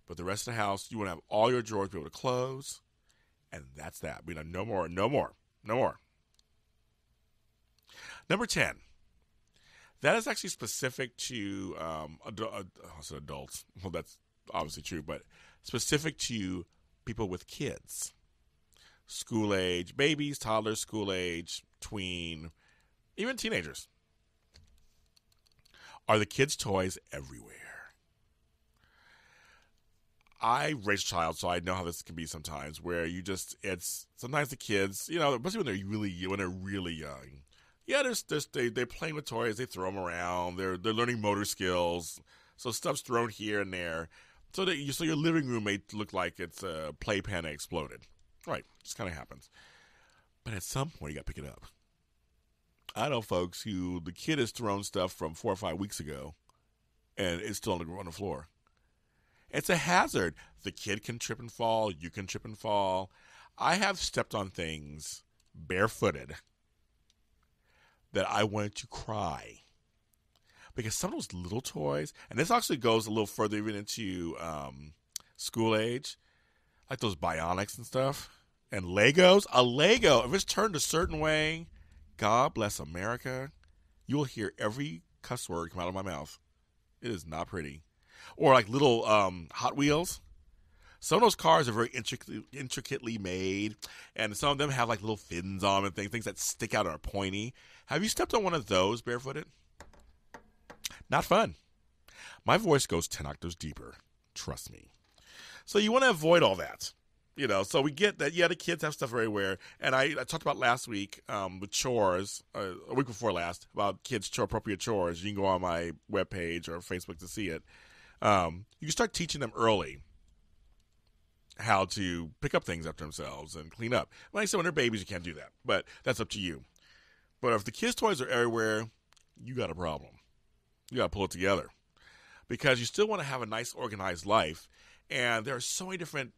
Speaker 1: But the rest of the house, you want to have all your drawers be able to close, and that's that. We know no more, no more, no more. Number ten. That is actually specific to um, uh, oh, adults. [LAUGHS] Well, that's obviously true, but specific to people with kids, school age babies, toddlers, school age, even teenagers. Are the kids' toys everywhere? I raised a child, so I know how this can be sometimes. Where you just, it's sometimes the kids, you know, especially when they're really when they're really young. Yeah, there's, there's they they're playing with toys, they throw them around, they're they're learning motor skills, so stuff's thrown here and there, so that you, so your living room may look like it's a playpen that exploded. Right, just kind of happens. But at some point, you got to pick it up. I know folks who the kid has thrown stuff from four or five weeks ago, and it's still on the, on the floor. It's a hazard. The kid can trip and fall. You can trip and fall. I have stepped on things barefooted that I wanted to cry because some of those little toys, and this actually goes a little further even into um, school age, like those Bionicles and stuff, and Legos. A Lego, if it's turned a certain way, God bless America, you will hear every cuss word come out of my mouth. It is not pretty. Or like little um, Hot Wheels. Some of those cars are very intricately, intricately made, and some of them have like little fins on them and things, things that stick out and are pointy. Have you stepped on one of those barefooted? Not fun. My voice goes 10 octaves deeper. Trust me. So you want to avoid all that. You know, so we get that, yeah, the kids have stuff everywhere. And I, I talked about last week um, with chores, uh, a week before last, about kids' chore, appropriate chores. You can go on my webpage or Facebook to see it. Um, you can start teaching them early how to pick up things after themselves and clean up. Like I said, when they're babies, you can't do that, but that's up to you. But if the kids' toys are everywhere, you got a problem. You got to pull it together because you still want to have a nice, organized life. And there are so many different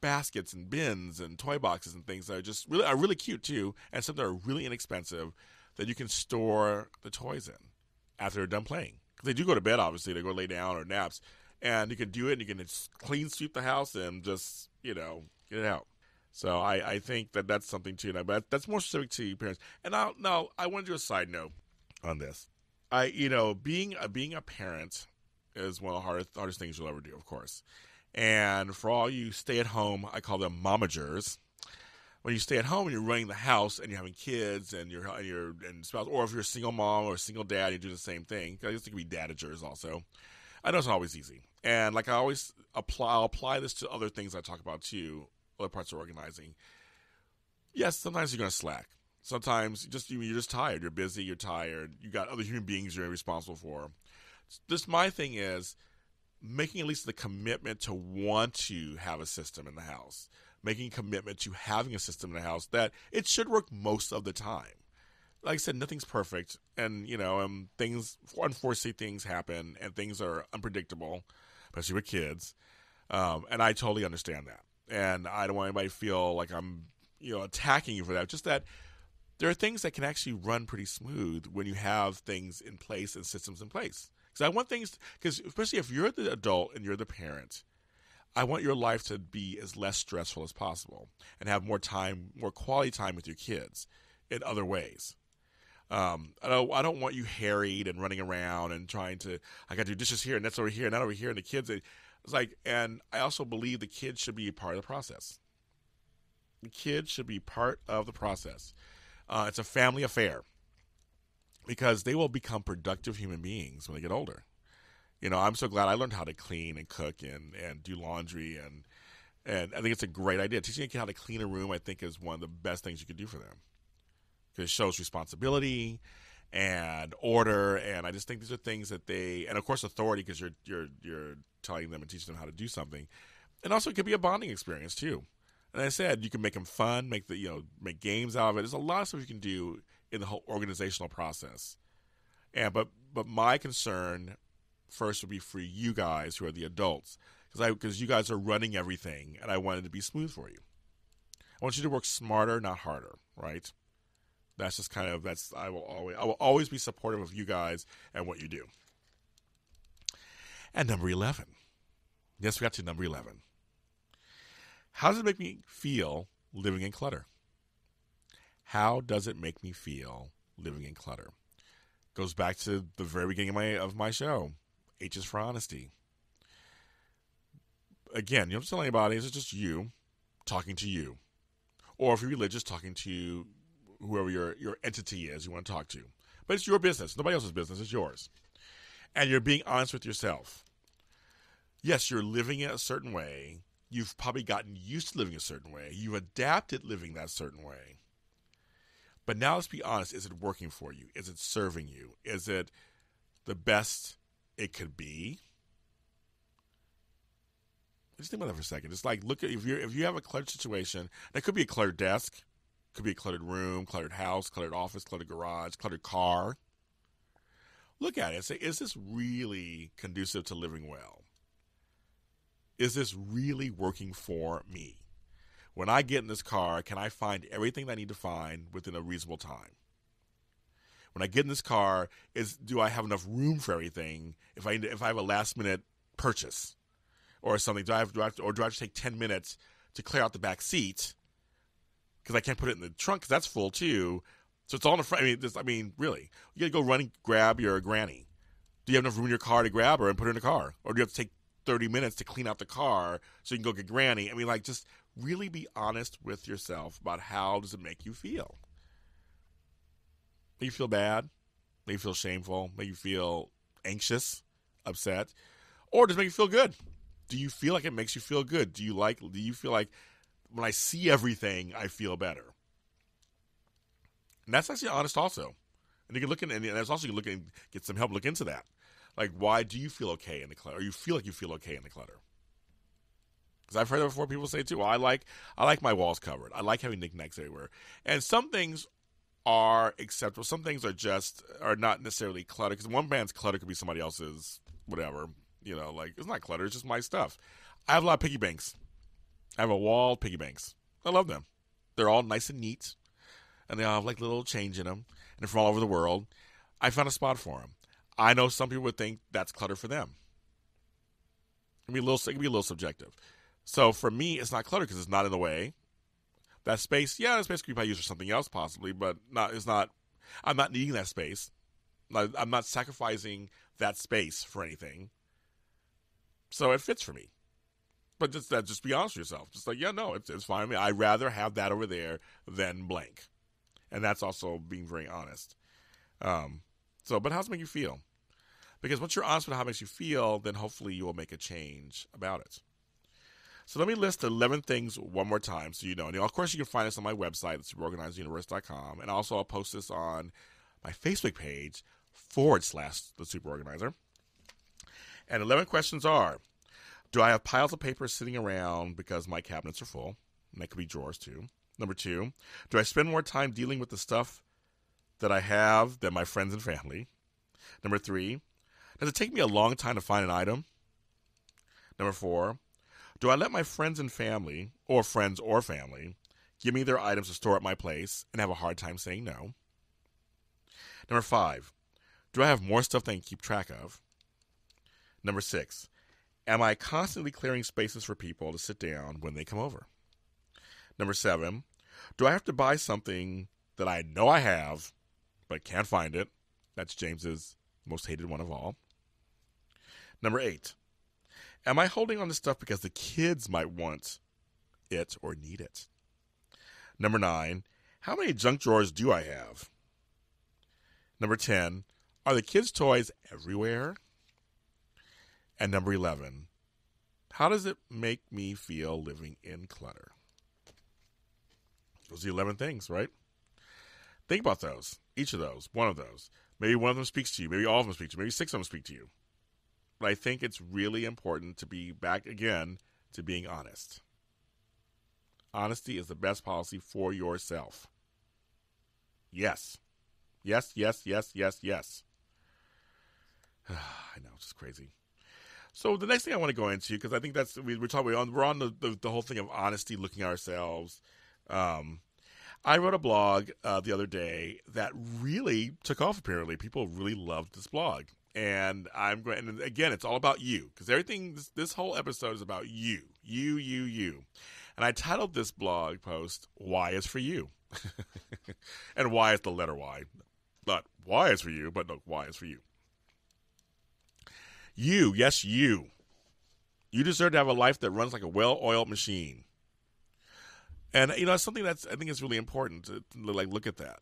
Speaker 1: baskets and bins and toy boxes and things that are just really are really cute too, and some that are really inexpensive that you can store the toys in after they're done playing. Because they do go to bed, obviously, they go lay down or naps, and you can do it. and You can clean sweep the house and just you know get it out. So I, I think that that's something too. But that's more specific to parents. And now, now I want to do a side note on this. I you know being a, being a parent is one of the hardest hardest things you'll ever do, of course. And for all you stay at home, I call them momagers. When you stay at home and you're running the house and you're having kids and you're and you're and spouse, or if you're a single mom or a single dad, you do the same thing. I guess it could be dadagers also. I know it's not always easy, and like I always apply, I'll apply this to other things I talk about too, other parts of organizing. Yes, sometimes you're going to slack. Sometimes just you're just tired. You're busy. You're tired. You got other human beings you're responsible for. This my thing is making at least the commitment to want to have a system in the house, making commitment to having a system in the house that it should work most of the time. Like I said, nothing's perfect, and you know, um, things unforeseen things happen, and things are unpredictable, especially with kids. Um, and I totally understand that, and I don't want anybody to feel like I'm, you know, attacking you for that. Just that there are things that can actually run pretty smooth when you have things in place and systems in place. Because I want things, because especially if you're the adult and you're the parent, I want your life to be as less stressful as possible and have more time, more quality time with your kids in other ways. Um, I don't, I don't want you harried and running around and trying to, I got to do dishes here and that's over here and that over here. And the kids, it's like, and I also believe the kids should be part of the process. The kids should be part of the process. Uh, it's a family affair because they will become productive human beings when they get older. You know, I'm so glad I learned how to clean and cook and, and do laundry and and I think it's a great idea. Teaching a kid how to clean a room, I think, is one of the best things you could do for them because it shows responsibility and order. And I just think these are things that they, and of course, authority because you're you're you're telling them and teaching them how to do something. And also, it could be a bonding experience too. And I said you can make them fun, make the you know make games out of it. There's a lot of stuff you can do in the whole organizational process. And but but my concern first would be for you guys who are the adults because I because you guys are running everything and I want it to be smooth for you. I want you to work smarter, not harder, right? That's just kind of that's I will always I will always be supportive of you guys and what you do. And number 11. Yes, we got to number 11. How does it make me feel living in clutter? How does it make me feel living in clutter? Goes back to the very beginning of my of my show. H is for honesty. Again, you don't tell anybody. It's just you talking to you, or if you're religious, talking to whoever your your entity is you want to talk to. But it's your business. Nobody else's business. It's yours. And you're being honest with yourself. Yes, you're living it a certain way. You've probably gotten used to living a certain way. You've adapted living that certain way. But now let's be honest is it working for you? Is it serving you? Is it the best it could be? Just think about that for a second. It's like look at if you if you have a cluttered situation, that could be a cluttered desk, could be a cluttered room, cluttered house, cluttered office, cluttered garage, cluttered car. Look at it and say, is this really conducive to living well? Is this really working for me? When I get in this car, can I find everything I need to find within a reasonable time? When I get in this car, is do I have enough room for everything? If I if I have a last minute purchase or something, do I have, do I have to, or do I have to take ten minutes to clear out the back seat because I can't put it in the trunk because that's full too. So it's all in the front. I mean, this, I mean, really, you got to go run and grab your granny. Do you have enough room in your car to grab her and put her in the car, or do you have to take thirty minutes to clean out the car so you can go get granny? I mean, like, just really be honest with yourself about how does it make you feel. Make you feel bad? Make you feel shameful? Make you feel anxious, upset, or does it make you feel good? Do you feel like it makes you feel good? Do you like? Do you feel like when I see everything, I feel better. And that's actually honest also. And you can look in, and there's also you can look and get some help look into that. Like, why do you feel okay in the clutter? Or you feel like you feel okay in the clutter? Because I've heard that before. People say too. Well, I like I like my walls covered. I like having knickknacks everywhere. And some things are acceptable. Some things are just are not necessarily clutter. Because one man's clutter could be somebody else's whatever. You know, like it's not clutter. It's just my stuff. I have a lot of piggy banks. I have a wall of piggy banks. I love them. They're all nice and neat, and they all have like little change in them, and they're from all over the world. I found a spot for them. I know some people would think that's clutter for them. It can be a little, it can be a little subjective. So for me, it's not clutter because it's not in the way. That space, yeah, that space could be used for something else possibly, but not. It's not. I'm not needing that space. I'm not sacrificing that space for anything. So it fits for me. But just that, just be honest with yourself. Just like, yeah, no, it's it's fine. I mean, I'd rather have that over there than blank, and that's also being very honest. Um, so, but how's it make you feel? Because once you're honest with how it makes you feel, then hopefully you will make a change about it. So let me list 11 things one more time so you know. And of course, you can find this on my website, superorganizeruniverse.com. And also, I'll post this on my Facebook page forward slash the superorganizer. And 11 questions are Do I have piles of paper sitting around because my cabinets are full? And that could be drawers too. Number two, do I spend more time dealing with the stuff that I have than my friends and family? Number three, does it take me a long time to find an item? Number four, do I let my friends and family, or friends or family, give me their items to store at my place and have a hard time saying no? Number five, do I have more stuff than I can keep track of? Number six, am I constantly clearing spaces for people to sit down when they come over? Number seven, do I have to buy something that I know I have but can't find it? That's James's most hated one of all. Number eight, Am I holding on to stuff because the kids might want it or need it? Number nine, how many junk drawers do I have? Number 10, are the kids' toys everywhere? And number 11, how does it make me feel living in clutter? Those are the 11 things, right? Think about those, each of those, one of those. Maybe one of them speaks to you, maybe all of them speak to you, maybe six of them speak to you. But I think it's really important to be back again to being honest. Honesty is the best policy for yourself. Yes. Yes, yes, yes, yes, yes. [SIGHS] I know, it's just crazy. So the next thing I want to go into, because I think that's we, are talking on we're on the, the, the whole thing of honesty, looking at ourselves. Um, I wrote a blog uh, the other day that really took off. Apparently, people really loved this blog, and I'm going. And again, it's all about you because everything. This, this whole episode is about you, you, you, you. And I titled this blog post "Why is for you," [LAUGHS] and why is the letter Y, not why is for you, but no, why is for you. You, yes, you. You deserve to have a life that runs like a well-oiled machine. And you know, it's something that's I think is really important to, like look at that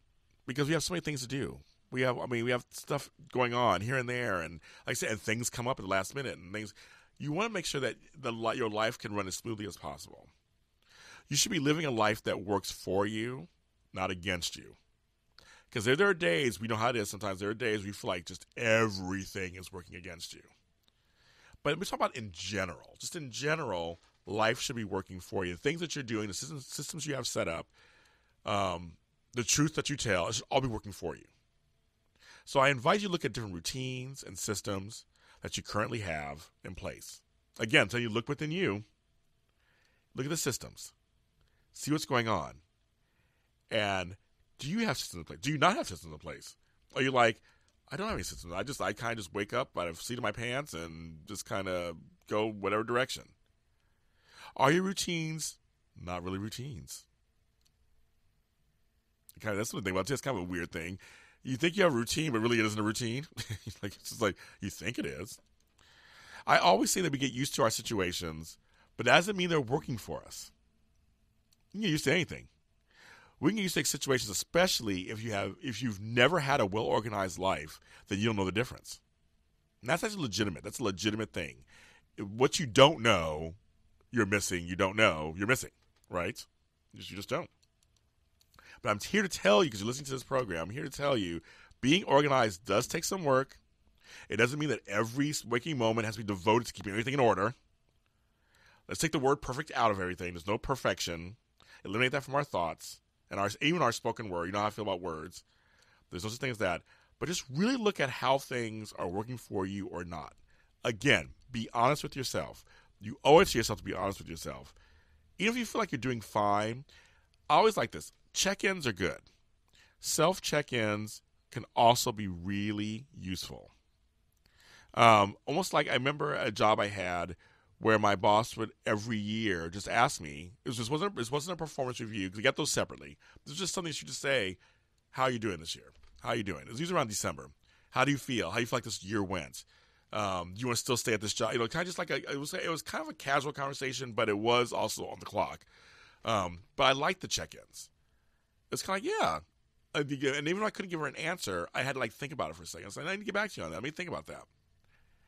Speaker 1: because we have so many things to do we have I mean we have stuff going on here and there and like I said and things come up at the last minute and things you want to make sure that the your life can run as smoothly as possible. You should be living a life that works for you, not against you. Because there, there are days we know how it is. Sometimes there are days we feel like just everything is working against you. But we talk about in general, just in general, life should be working for you. The things that you're doing, the systems, systems you have set up, um, the truth that you tell, it should all be working for you. So I invite you to look at different routines and systems that you currently have in place. Again, so you look within you, look at the systems, see what's going on, and do you have systems in place? Do you not have systems in place? Are you like, I don't have any systems. I just I kind of just wake up out of seat of my pants and just kind of go whatever direction. Are your routines not really routines? Kind of that's the thing about it. It's kind of a weird thing you think you have a routine, but really it isn't a routine. [LAUGHS] like it's just like you think it is. I always say that we get used to our situations, but that doesn't mean they're working for us. You can get used to anything. We can get used to situations, especially if you have if you've never had a well organized life, then you don't know the difference. And that's actually legitimate. That's a legitimate thing. What you don't know, you're missing. You don't know, you're missing. Right? You just don't. But I'm here to tell you, because you're listening to this program, I'm here to tell you being organized does take some work. It doesn't mean that every waking moment has to be devoted to keeping everything in order. Let's take the word perfect out of everything. There's no perfection. Eliminate that from our thoughts and our even our spoken word. You know how I feel about words. There's no such thing as that. But just really look at how things are working for you or not. Again, be honest with yourself. You owe it to yourself to be honest with yourself. Even if you feel like you're doing fine, I always like this check ins are good. Self check ins can also be really useful. Um, almost like I remember a job I had where my boss would every year just ask me. It was just wasn't this wasn't a performance review because we get those separately. This was just something she just say, "How are you doing this year? How are you doing?" It was usually around December. How do you feel? How do you feel like this year went? Um, do you want to still stay at this job? You know, kind of just like a, it was. It was kind of a casual conversation, but it was also on the clock. Um, but I like the check-ins it's kind of like, yeah. And even though I couldn't give her an answer, I had to like think about it for a second. I was like, I need to get back to you on that. Let me think about that.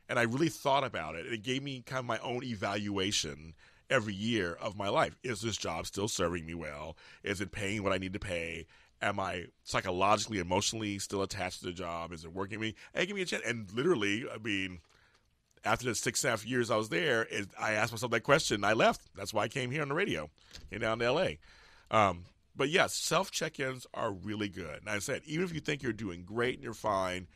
Speaker 1: And I really thought about it. And it gave me kind of my own evaluation every year of my life. Is this job still serving me well? Is it paying what I need to pay? Am I psychologically, emotionally still attached to the job? Is it working me? And give me a chance. And literally, I mean, after the six and a half years I was there, it, I asked myself that question. I left. That's why I came here on the radio, came down to L.A. Um, but yes, self check ins are really good. And I said, even if you think you're doing great and you're fine,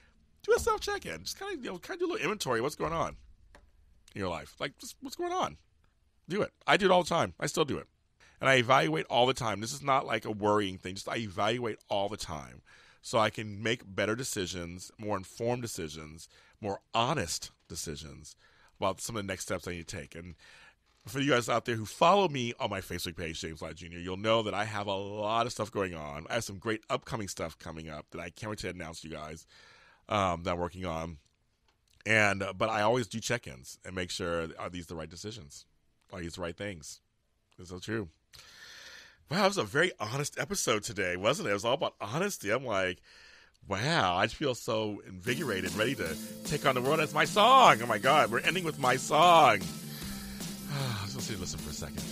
Speaker 1: do a self check in. Just kind of, you know, kind of do a little inventory. What's going on in your life? Like, what's going on? Do it. I do it all the time. I still do it. And I evaluate all the time. This is not like a worrying thing. Just I evaluate all the time so I can make better decisions, more informed decisions, more honest decisions about some of the next steps I need to take. And for you guys out there who follow me on my Facebook page, James Lott Jr., you'll know that I have a lot of stuff going on. I have some great upcoming stuff coming up that I can't wait to announce to you guys um, that I'm working on. And uh, but I always do check-ins and make sure are these the right decisions? Are these the right things? Is so true? Wow, it was a very honest episode today, wasn't it? It was all about honesty. I'm like, wow, I feel so invigorated, ready to take on the world. That's my song. Oh my God, we're ending with my song. Let's see, listen for a second.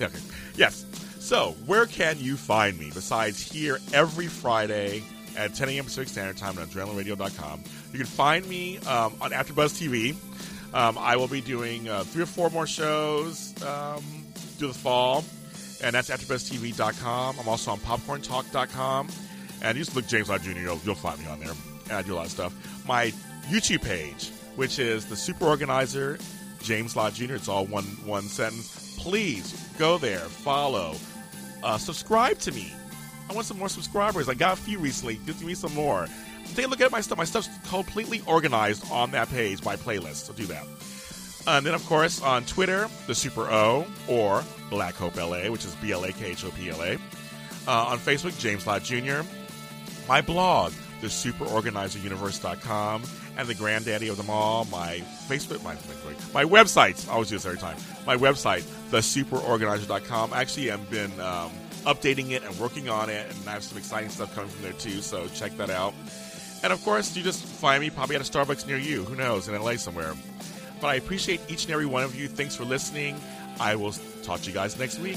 Speaker 1: Okay. Yes. So, where can you find me besides here every Friday at 10 a.m. Pacific Standard Time on AdrenalineRadio.com? You can find me um, on AfterBuzz TV. Um, I will be doing uh, three or four more shows um, through the fall, and that's AfterBuzzTV.com. I'm also on PopcornTalk.com, and you just look James Lott Jr. You'll, you'll find me on there, and I do a lot of stuff. My YouTube page, which is the Super Organizer James Lott Jr. It's all one one sentence. Please go there, follow, uh, subscribe to me. I want some more subscribers. I got a few recently. Give me some more. Take a look at my stuff. My stuff's completely organized on that page by playlist. So do that. And then, of course, on Twitter, the Super O or Black Hope LA, which is B L A K H O P L A. Uh, on Facebook, James Lott Jr. My blog, the superorganizeruniverse.com, and the granddaddy of them all, my Facebook, my my websites. I always do this every time. My website, thesuperorganizer.com. Actually, I've been um, updating it and working on it, and I have some exciting stuff coming from there too. So check that out. And of course, you just find me probably at a Starbucks near you. Who knows, in LA somewhere. But I appreciate each and every one of you. Thanks for listening. I will talk to you guys next week.